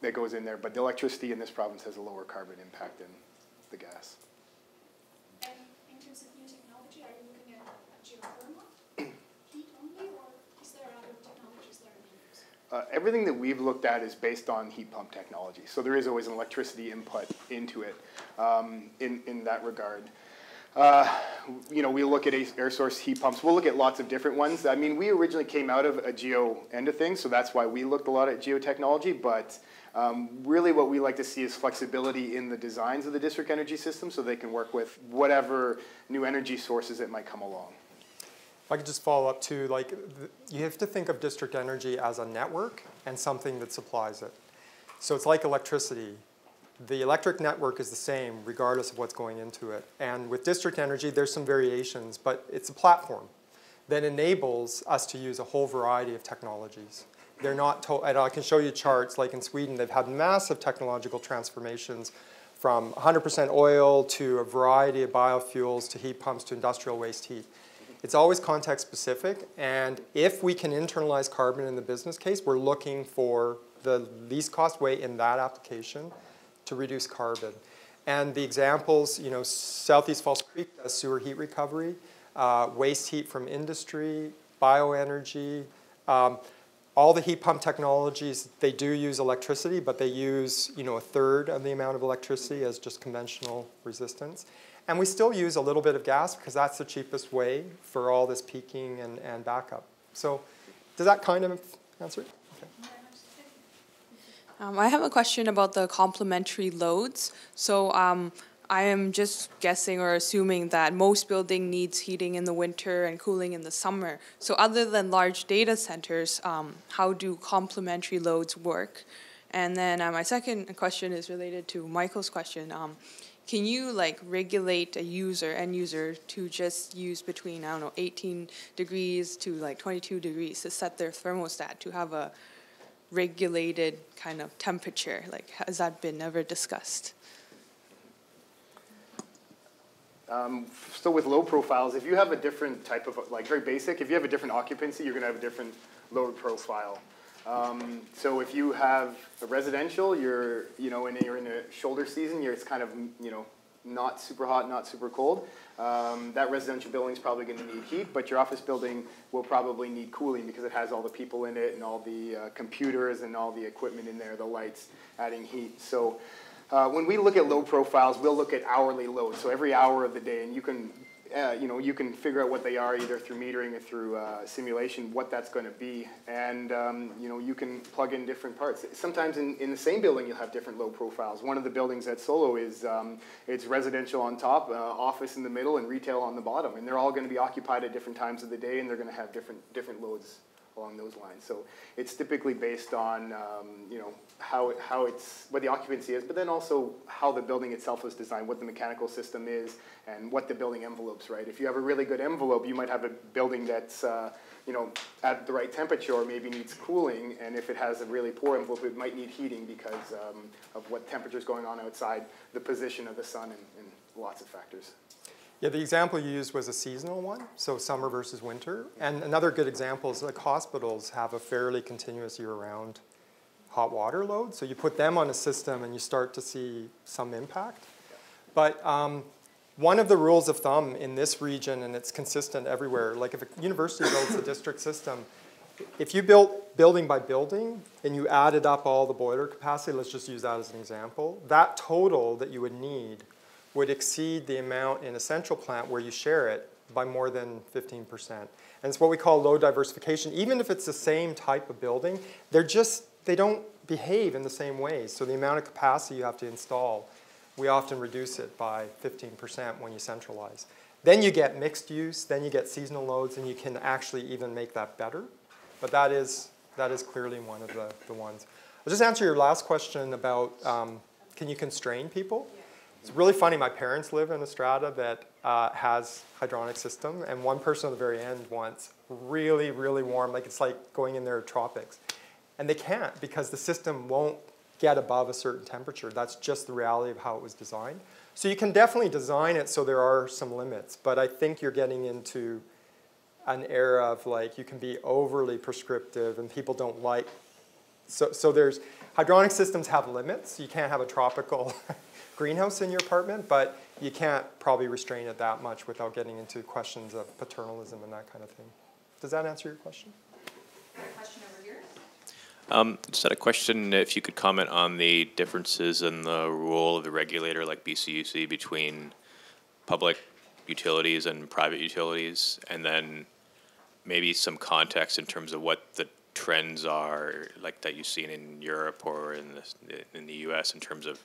that goes in there. But the electricity in this province has a lower carbon impact than the gas. And in terms of new technology, are you looking at geothermal, heat only, or is there other technologies that are being used? Uh, everything that we've looked at is based on heat pump technology. So there is always an electricity input into it um, in, in that regard. Uh, you know, we look at air source heat pumps. We'll look at lots of different ones. I mean, we originally came out of a geo end of things, so that's why we looked a lot at geotechnology. But um, really, what we like to see is flexibility in the designs of the district energy system, so they can work with whatever new energy sources that might come along. I could just follow up too, like you have to think of district energy as a network and something that supplies it. So it's like electricity. The electric network is the same regardless of what's going into it. And with district energy, there's some variations, but it's a platform that enables us to use a whole variety of technologies. They're not, and I can show you charts, like in Sweden, they've had massive technological transformations from 100% oil to a variety of biofuels to heat pumps to industrial waste heat. It's always context specific, and if we can internalize carbon in the business case, we're looking for the least cost way in that application to reduce carbon. And the examples, you know, Southeast False Creek does sewer heat recovery, uh, waste heat from industry, bioenergy. Um, all the heat pump technologies, they do use electricity, but they use, you know, a third of the amount of electricity as just conventional resistance. And we still use a little bit of gas because that's the cheapest way for all this peaking and, and backup. So does that kind of answer it? Okay. Um, I have a question about the complementary loads. So um, I am just guessing or assuming that most building needs heating in the winter and cooling in the summer. So other than large data centers, um, how do complementary loads work? And then uh, my second question is related to Michael's question. Um, can you like regulate a user, end user, to just use between I don't know 18 degrees to like 22 degrees to set their thermostat to have a regulated kind of temperature? Like, has that been ever discussed? Um, so with load profiles, if you have a different type of, like very basic, if you have a different occupancy, you're going to have a different load profile. Um, so if you have a residential, you're, you know, and you're in a shoulder season, you're, it's kind of, you know, not super hot, not super cold. Um, that residential building is probably going to need heat, but your office building will probably need cooling because it has all the people in it and all the uh, computers and all the equipment in there, the lights adding heat. So uh, when we look at load profiles, we'll look at hourly load. So every hour of the day, and you can uh, you know, you can figure out what they are either through metering or through uh, simulation, what that's going to be. And, um, you know, you can plug in different parts. Sometimes in, in the same building, you'll have different load profiles. One of the buildings at Solo is, um, it's residential on top, uh, office in the middle, and retail on the bottom. And they're all going to be occupied at different times of the day, and they're going to have different, different loads along those lines. So it's typically based on um, you know how how it's what the occupancy is, but then also how the building itself is designed, what the mechanical system is, and what the building envelopes. Right. If you have a really good envelope, you might have a building that's uh, you know at the right temperature, or maybe needs cooling. And if it has a really poor envelope, it might need heating because um, of what temperature is going on outside, the position of the sun, and, and lots of factors. Yeah, the example you used was a seasonal one, so summer versus winter. And another good example is like hospitals have a fairly continuous year-round hot water load. So you put them on a system and you start to see some impact. But um, one of the rules of thumb in this region, and it's consistent everywhere, like if a university builds a district system, if you built building by building and you added up all the boiler capacity, let's just use that as an example, that total that you would need would exceed the amount in a central plant where you share it by more than 15%. And it's what we call low diversification. Even if it's the same type of building, they're just, they don't behave in the same way. So the amount of capacity you have to install, we often reduce it by 15% when you centralize. Then you get mixed use, then you get seasonal loads, and you can actually even make that better. But that is, that is clearly one of the, the ones. I'll just answer your last question about um, can you constrain people? It's really funny. My parents live in a strata that uh, has hydronic system, and one person at the very end wants really, really warm, like it's like going in their tropics. And they can't because the system won't get above a certain temperature. That's just the reality of how it was designed. So you can definitely design it so there are some limits, but I think you're getting into an era of like you can be overly prescriptive and people don't like so so there's hydronic systems have limits. You can't have a tropical [laughs] greenhouse in your apartment, but you can't probably restrain it that much without getting into questions of paternalism and that kind of thing. Does that answer your question? Question over here. Um, just had a question if you could comment on the differences in the role of the regulator like BCUC between public utilities and private utilities, and then maybe some context in terms of what the trends are like that you've seen in Europe or in the, in the U.S. in terms of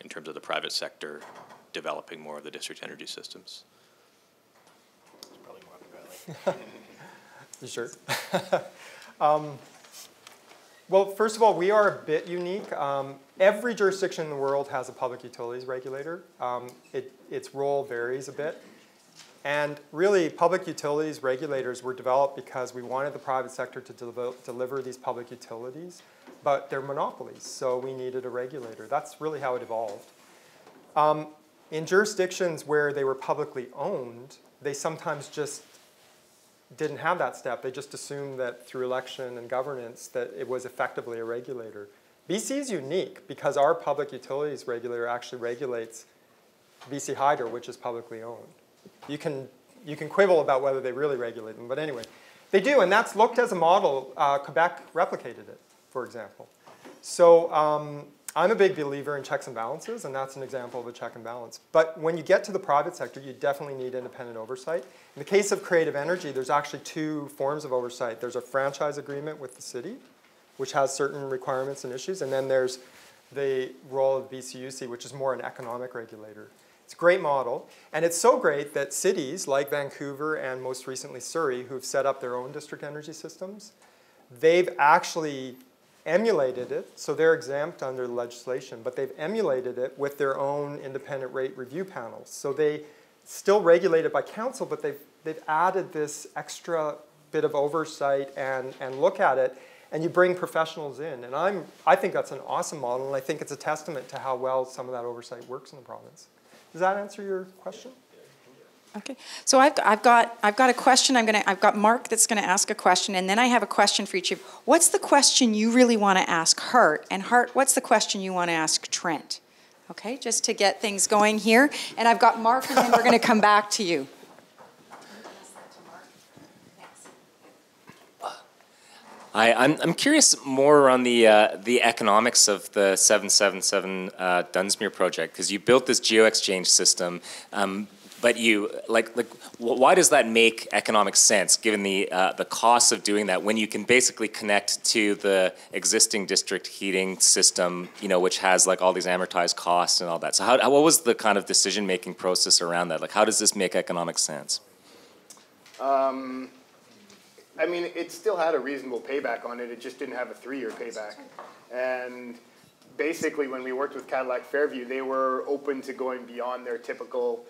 in terms of the private sector developing more of the district energy systems? [laughs] you sure? [laughs] um, well, first of all, we are a bit unique. Um, every jurisdiction in the world has a public utilities regulator. Um, it, its role varies a bit. And really, public utilities regulators were developed because we wanted the private sector to de deliver these public utilities but they're monopolies, so we needed a regulator. That's really how it evolved. Um, in jurisdictions where they were publicly owned, they sometimes just didn't have that step. They just assumed that through election and governance that it was effectively a regulator. BC is unique because our public utilities regulator actually regulates BC Hydro, which is publicly owned. You can, you can quibble about whether they really regulate them, but anyway, they do, and that's looked as a model. Uh, Quebec replicated it for example. So um, I'm a big believer in checks and balances, and that's an example of a check and balance. But when you get to the private sector, you definitely need independent oversight. In the case of creative energy, there's actually two forms of oversight. There's a franchise agreement with the city, which has certain requirements and issues, and then there's the role of BCUC, which is more an economic regulator. It's a great model, and it's so great that cities like Vancouver and most recently Surrey, who've set up their own district energy systems, they've actually emulated it, so they're exempt under the legislation, but they've emulated it with their own independent rate review panels. So they still regulate it by council, but they've, they've added this extra bit of oversight and, and look at it, and you bring professionals in. And I'm, I think that's an awesome model, and I think it's a testament to how well some of that oversight works in the province. Does that answer your question? Okay, so I've, I've got I've got a question. I'm gonna I've got Mark that's gonna ask a question, and then I have a question for each of you. What's the question you really want to ask Hart? And Hart, what's the question you want to ask Trent? Okay, just to get things going here. And I've got Mark, and then we're gonna come back to you. Hi, I'm, I'm curious more on the uh, the economics of the 777 uh, Dunsmuir project because you built this geo exchange system. Um, but you like like why does that make economic sense given the uh, the costs of doing that when you can basically connect to the existing district heating system you know which has like all these amortized costs and all that so how, how what was the kind of decision making process around that like how does this make economic sense um, I mean it still had a reasonable payback on it it just didn't have a three-year payback and basically when we worked with Cadillac Fairview they were open to going beyond their typical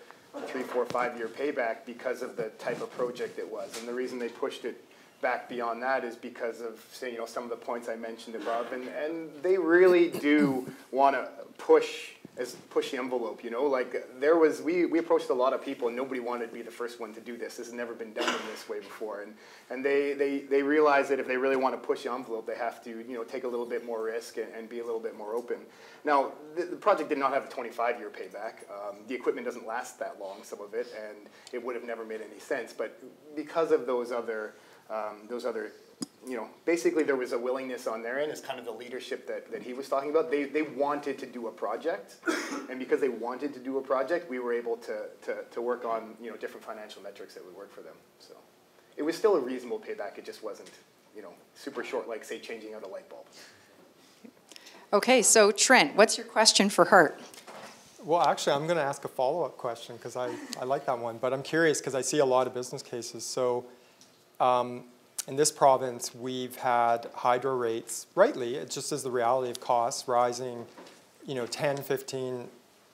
three, four, five year payback because of the type of project it was. And the reason they pushed it back beyond that is because of say, you know some of the points I mentioned above. And and they really do want to push as push the envelope, you know, like there was, we, we approached a lot of people and nobody wanted to be the first one to do this. This has never been done in this way before. And, and they, they, they realize that if they really want to push the envelope, they have to, you know, take a little bit more risk and, and be a little bit more open. Now, the, the project did not have a 25 year payback. Um, the equipment doesn't last that long, some of it, and it would have never made any sense. But because of those other, um, those other you know, basically there was a willingness on their end it's kind of the leadership that, that he was talking about. They, they wanted to do a project, [coughs] and because they wanted to do a project, we were able to, to, to work on, you know, different financial metrics that would work for them. So it was still a reasonable payback. It just wasn't, you know, super short, like say changing out a light bulb. Okay, so Trent, what's your question for Hart? Well, actually, I'm going to ask a follow-up question because I, I like that one. But I'm curious because I see a lot of business cases. So um, in this province, we've had hydro rates, rightly, it just is the reality of costs, rising, you know, 10, 15,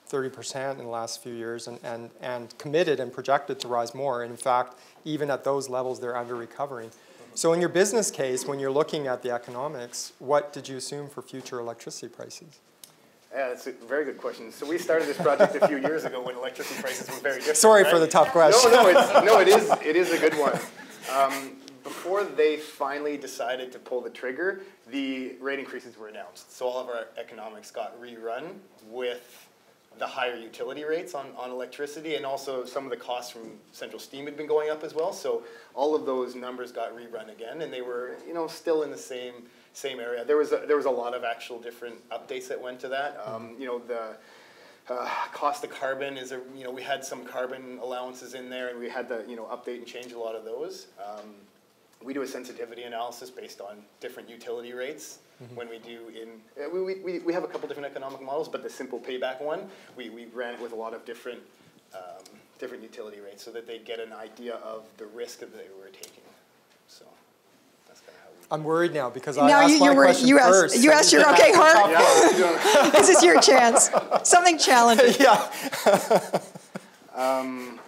30% in the last few years and, and, and committed and projected to rise more. And in fact, even at those levels, they're under recovering. So in your business case, when you're looking at the economics, what did you assume for future electricity prices? Yeah, that's a very good question. So we started this project a few years ago when electricity prices were very [laughs] different. Sorry right? for the tough question. No, no, it's, no, it is. It is a good one. Um, before they finally decided to pull the trigger, the rate increases were announced. So all of our economics got rerun with the higher utility rates on, on electricity and also some of the costs from central steam had been going up as well. So all of those numbers got rerun again and they were, you know, still in the same same area. There was a, there was a lot of actual different updates that went to that. Um, you know, the uh, cost of carbon is a, you know, we had some carbon allowances in there and we had to, you know, update and change a lot of those. Um, we do a sensitivity analysis based on different utility rates mm-hmm. when we do in uh, we, we, we have a couple different economic models but the simple payback one we, we ran it with a lot of different um, different utility rates so that they get an idea of the risk that they were taking so that's kind of how we I'm worried now because I now asked you, my you were, question you first. Asked, you asked your okay, Hart. [laughs] yeah, this is your chance. Something challenging. [laughs] yeah. [laughs] um,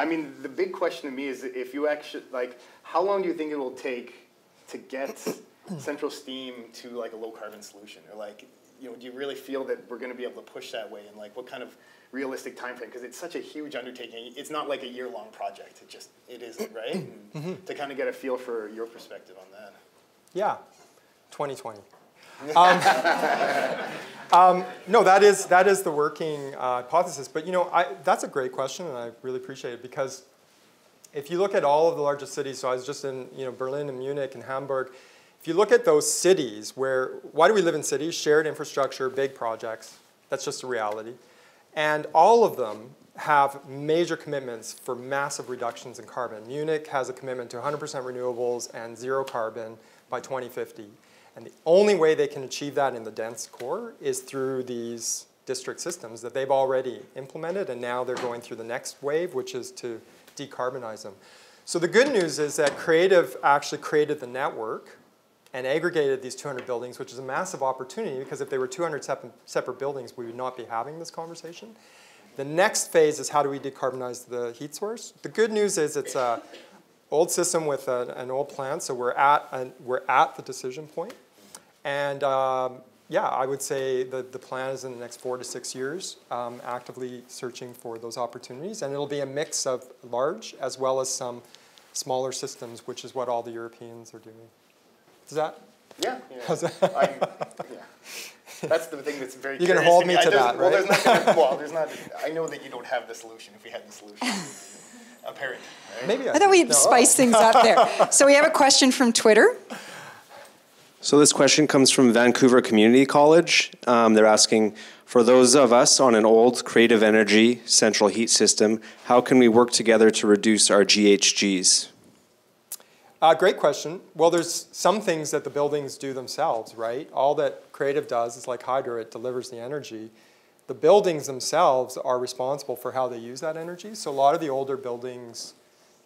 I mean, the big question to me is if you actually like how long do you think it will take to get [clears throat] central steam to like a low carbon solution? Or like you know do you really feel that we're going to be able to push that way? And like what kind of realistic time frame because it's such a huge undertaking. It's not like a year long project. It just it isn't [clears throat] right? Mm-hmm. to kind of get a feel for your perspective on that. Yeah. 2020 um, [laughs] um, no, that is that is the working uh, hypothesis. But you know, I, that's a great question, and I really appreciate it because if you look at all of the largest cities, so I was just in you know, Berlin and Munich and Hamburg, if you look at those cities where, why do we live in cities? Shared infrastructure, big projects, that's just a reality. And all of them have major commitments for massive reductions in carbon. Munich has a commitment to 100% renewables and zero carbon by 2050. And the only way they can achieve that in the dense core is through these district systems that they've already implemented, and now they're going through the next wave, which is to decarbonize them. So the good news is that Creative actually created the network and aggregated these 200 buildings, which is a massive opportunity because if they were 200 separate buildings, we would not be having this conversation. The next phase is how do we decarbonize the heat source? The good news is it's an old system with a, an old plant, so we're at, a, we're at the decision point. And um, yeah, I would say the, the plan is in the next four to six years, um, actively searching for those opportunities. And it'll be a mix of large as well as some smaller systems, which is what all the Europeans are doing. Does that? Yeah. [laughs] yeah. that? yeah. That's the thing that's very. You can hold me to, to that, well, right? There's not, well, there's not. [laughs] I know that you don't have the solution. If we had the solution, apparent. Right? Maybe I, I thought we'd no. spice things up there. [laughs] So we have a question from Twitter. So this question comes from Vancouver Community College. Um, they're asking, for those of us on an old creative energy central heat system, how can we work together to reduce our GHGs? Uh, great question. Well, there's some things that the buildings do themselves, right? All that creative does is like Hydro, it delivers the energy. The buildings themselves are responsible for how they use that energy. So a lot of the older buildings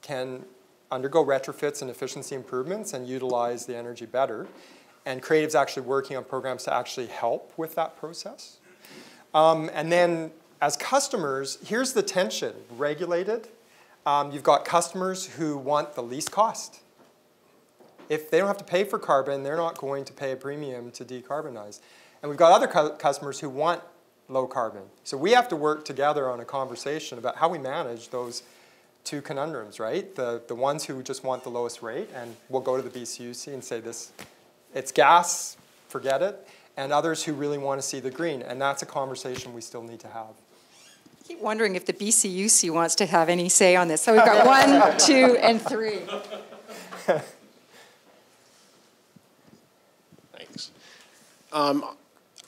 can undergo retrofits and efficiency improvements and utilize the energy better. And Creative's actually working on programs to actually help with that process. Um, and then as customers, here's the tension, regulated. Um, you've got customers who want the least cost. If they don't have to pay for carbon, they're not going to pay a premium to decarbonize. And we've got other cu customers who want low carbon. So we have to work together on a conversation about how we manage those two conundrums, right? The, the ones who just want the lowest rate and will go to the BCUC and say this, it's gas, forget it, and others who really want to see the green. And that's a conversation we still need to have. I keep wondering if the BCUC wants to have any say on this. So we've got [laughs] one, two, and three. Thanks. Um,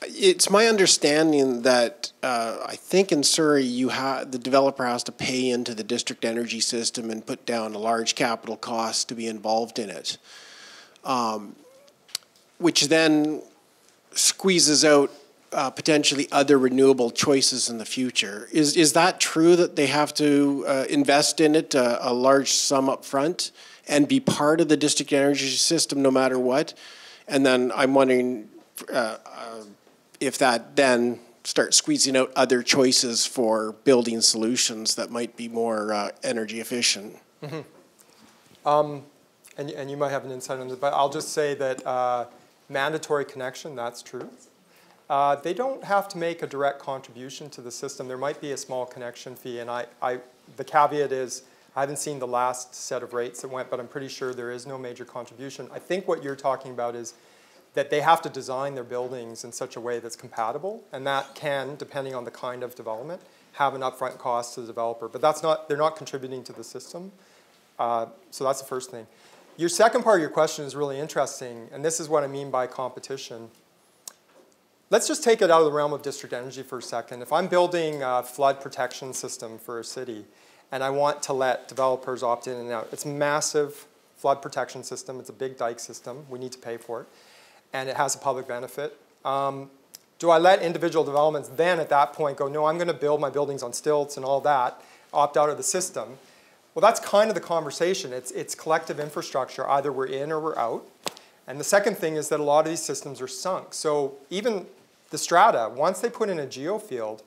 it's my understanding that uh, I think in Surrey, you ha- the developer has to pay into the district energy system and put down a large capital cost to be involved in it, um, which then squeezes out uh, potentially other renewable choices in the future. Is is that true that they have to uh, invest in it uh, a large sum up front and be part of the district energy system no matter what? And then I'm wondering uh, uh, if that then starts squeezing out other choices for building solutions that might be more uh, energy efficient. Mm-hmm. Um, and, and you might have an insight on this, but I'll just say that mandatory connection, that's true. Uh, they don't have to make a direct contribution to the system. There might be a small connection fee, and I, I, the caveat is I haven't seen the last set of rates that went, but I'm pretty sure there is no major contribution. I think what you're talking about is that they have to design their buildings in such a way that's compatible, and that can, depending on the kind of development, have an upfront cost to the developer. But that's not, they're not contributing to the system. Uh, so that's the first thing. Your second part of your question is really interesting, and this is what I mean by competition. Let's just take it out of the realm of district energy for a second. If I'm building a flood protection system for a city and I want to let developers opt in and out, it's massive flood protection system. It's a big dike system. We need to pay for it. And it has a public benefit. Um, do I let individual developments then at that point go, no, I'm going to build my buildings on stilts and all that, opt out of the system? Well, that's kind of the conversation. It's, it's collective infrastructure. Either we're in or we're out. And the second thing is that a lot of these systems are sunk. So even the strata, once they put in a geofield,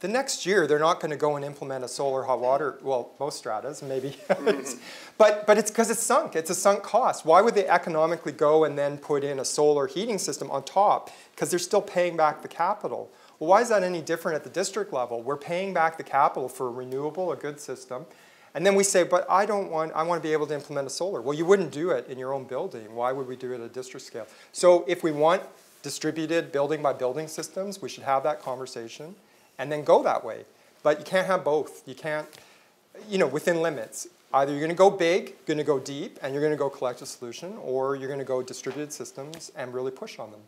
the next year they're not going to go and implement a solar hot water, well, most stratas, maybe. [laughs] Mm-hmm. but, but it's because it's sunk. It's a sunk cost. Why would they economically go and then put in a solar heating system on top? Because they're still paying back the capital. Well, why is that any different at the district level? We're paying back the capital for a renewable, a good system. And then we say, but I don't want, I want to be able to implement a solar. Well, you wouldn't do it in your own building. Why would we do it at a district scale? So if we want distributed building by building systems. We should have that conversation and then go that way. But you can't have both. You can't, you know, within limits. Either you're going to go big, going to go deep, and you're going to go collect a solution, or you're going to go distributed systems and really push on them.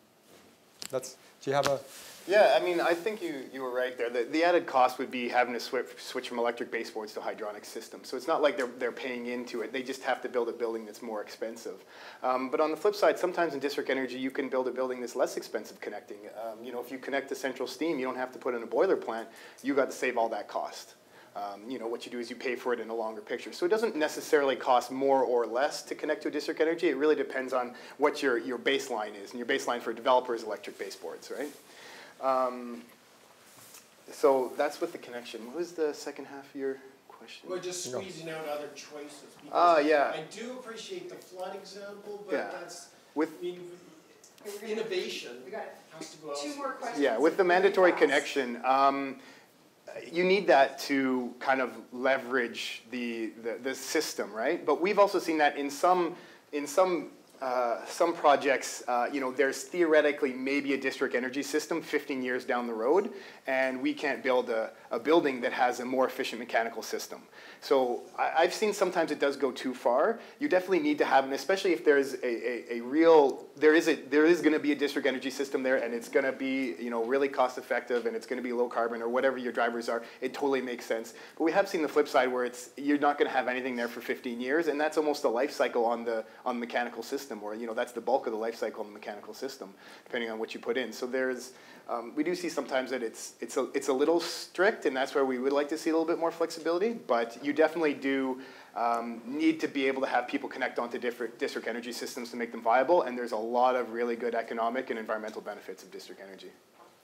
That's, do you have a yeah, I mean, I think you, you were right there. The, the added cost would be having to switch, switch from electric baseboards to hydronic systems. So it's not like they're, they're paying into it. They just have to build a building that's more expensive. Um, but on the flip side, sometimes in district energy, you can build a building that's less expensive connecting. Um, you know, if you connect to central steam, you don't have to put in a boiler plant. You got to save all that cost. Um, you know, what you do is you pay for it in a longer picture. So it doesn't necessarily cost more or less to connect to a district energy. It really depends on what your, your baseline is. And your baseline for a developer is electric baseboards, right? Um, so that's with the connection. What was the second half of your question? We're just squeezing out other choices. Ah, uh, yeah. I do appreciate the flood example, but yeah. that's with I mean, innovation. We got two more questions. Yeah, with the mandatory connection. Um, you need that to kind of leverage the, the, the system, right? But we've also seen that in some in some uh, some projects, uh, you know, there's theoretically maybe a district energy system 15 years down the road, and we can't build a, a building that has a more efficient mechanical system. So I, have seen sometimes it does go too far. You definitely need to have, and especially if there's a, a, a real, there is a, there is going to be a district energy system there, and it's going to be, you know, really cost effective, and it's going to be low carbon or whatever your drivers are. It totally makes sense. But we have seen the flip side where it's you're not going to have anything there for 15 years, and that's almost a life cycle on the on the mechanical system system, or you know that's the bulk of the life cycle of the mechanical system, depending on what you put in. So there's um, we do see sometimes that it's it's a it's a little strict, and that's where we would like to see a little bit more flexibility. But you definitely do um, need to be able to have people connect onto different district energy systems to make them viable. And there's a lot of really good economic and environmental benefits of district energy.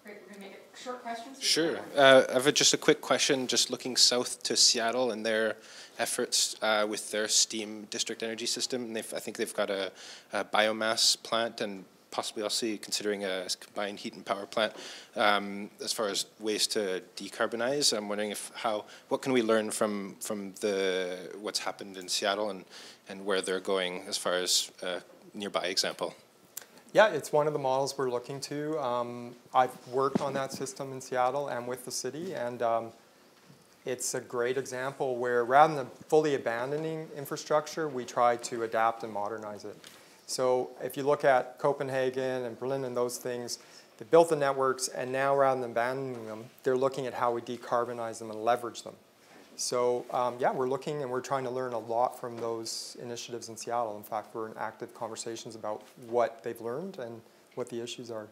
Great, we're gonna make it short questions. Sure. Uh, I have just a quick question. Just looking south to Seattle and their efforts uh, with their steam district energy system. And they've, I think they've got a, a, biomass plant and possibly also considering a combined heat and power plant. Um, as far as ways to decarbonize, I'm wondering if how what can we learn from from the what's happened in Seattle and and where they're going as far as a nearby example. Yeah, it's one of the models we're looking to. Um, I've worked on that system in Seattle and with the city, and um, it's a great example where rather than fully abandoning infrastructure, we try to adapt and modernize it. So if you look at Copenhagen and Berlin and those things, they built the networks, and now rather than abandoning them, they're looking at how we decarbonize them and leverage them. So um, yeah, we're looking and we're trying to learn a lot from those initiatives in Seattle. In fact, we're in active conversations about what they've learned and what the issues are.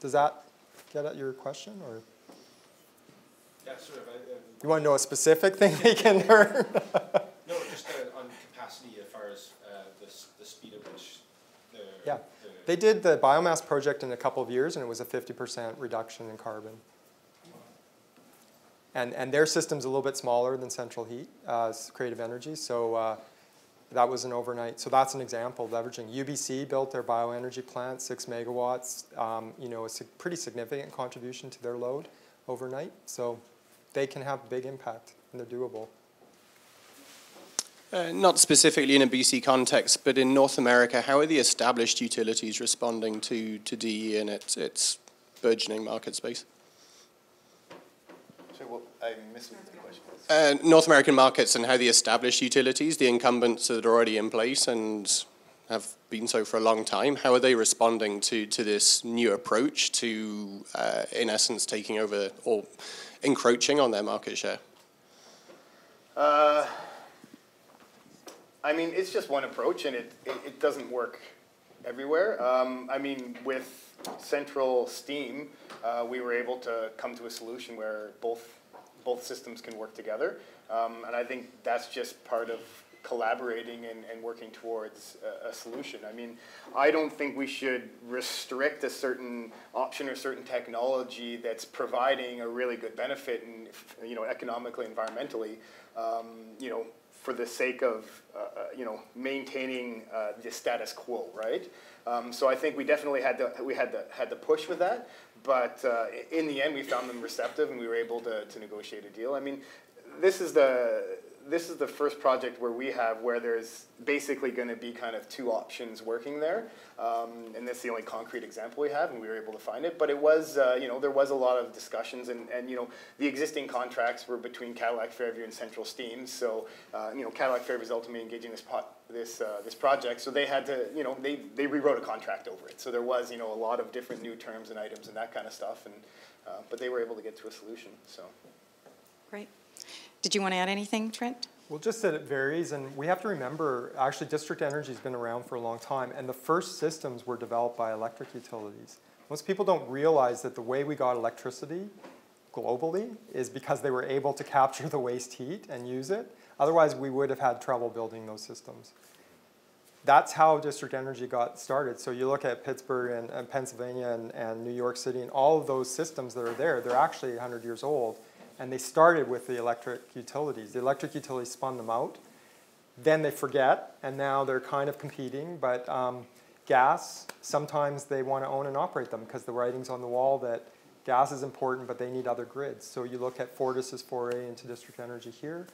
Does that get at your question, or? Yeah, sort of. I, you want to know a specific thing they can learn? [laughs] [laughs] no, just uh, on capacity as far as uh, the, the speed at which Yeah, they did the biomass project in a couple of years, and it was a 50% reduction in carbon. And, and their system's a little bit smaller than Central Heat, uh, Creative Energy, so uh, that was an overnight. So that's an example of leveraging. UBC built their bioenergy plant, six megawatts, um, you know, a pretty significant contribution to their load overnight. So they can have big impact and they're doable. Uh, not specifically in a BC context, but in North America, how are the established utilities responding to, to DE and its, its burgeoning market space? I missed the question. Uh, North American markets and how the established utilities, the incumbents that are already in place and have been so for a long time, how are they responding to, to this new approach to, uh, in essence, taking over or encroaching on their market share? Uh, I mean, it's just one approach, and it, it, it doesn't work everywhere. Um, I mean, with central steam, uh, we were able to come to a solution where both both systems can work together. Um, and I think that's just part of collaborating and, and working towards a, a, solution. I mean, I don't think we should restrict a certain option or certain technology that's providing a really good benefit and you know economically, environmentally, um, you know, for the sake of uh, uh you know maintaining uh, the status quo, right? Um, so I think we definitely had to we had to had to push with that. But uh, in the end, we found them receptive, and we were able to, to negotiate a deal. I mean, this is the this is the first project where we have where there's basically going to be kind of two options working there, um, and that's the only concrete example we have, and we were able to find it. But it was, uh, you know, there was a lot of discussions, and, and you know, the existing contracts were between Cadillac Fairview and Central Steam. So, uh, you know, Cadillac Fairview is ultimately engaging this pot, this uh, this project. So they had to, you know, they they rewrote a contract over it. So there was, you know, a lot of different new terms and items and that kind of stuff, and uh, but they were able to get to a solution. So. Great. Did you want to add anything, Trent? Well, just that it varies, and we have to remember, actually, district energy has been around for a long time, and the first systems were developed by electric utilities. Most people don't realize that the way we got electricity globally is because they were able to capture the waste heat and use it. Otherwise, we would have had trouble building those systems. That's how district energy got started. So you look at Pittsburgh and, and Pennsylvania and, and New York City and all of those systems that are there, they're actually 100 years old and they started with the electric utilities. The electric utilities spun them out. Then they forget, and now they're kind of competing. But um, gas, sometimes they want to own and operate them because the writing's on the wall that gas is important, but they need other grids. So you look at Fortis's foray into district energy here,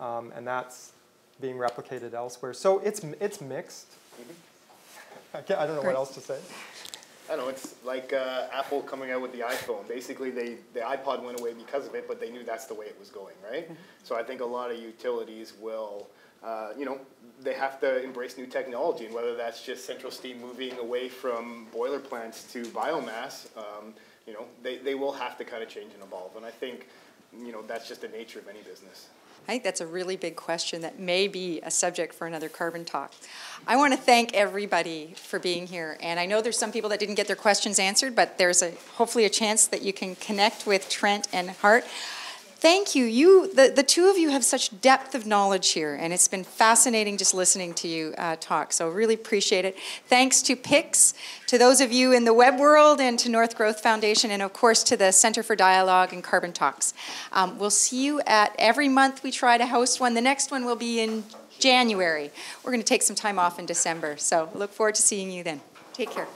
um, and that's being replicated elsewhere. So it's, it's mixed. [laughs] Mm -hmm. I don't know Great. what else to say. I don't know. It's like uh, Apple coming out with the iPhone. Basically, they the iPod went away because of it, but they knew that's the way it was going, right? Mm-hmm. So I think a lot of utilities will, uh, you know, they have to embrace new technology, and whether that's just central steam moving away from boiler plants to biomass, um, you know, they, they will have to kind of change and evolve. And I think, you know, that's just the nature of any business. I think that's a really big question that may be a subject for another carbon talk. I want to thank everybody for being here. And I know there's some people that didn't get their questions answered, but there's a hopefully a chance that you can connect with Trent and Hart thank you. You, the, the two of you have such depth of knowledge here, and it's been fascinating just listening to you uh, talk. So really appreciate it. Thanks to PICS, to those of you in the web world, and to North Growth Foundation, and of course to the Center for Dialogue and Carbon Talks. Um, we'll see you at every month we try to host one. The next one will be in January. We're going to take some time off in December. So look forward to seeing you then. Take care.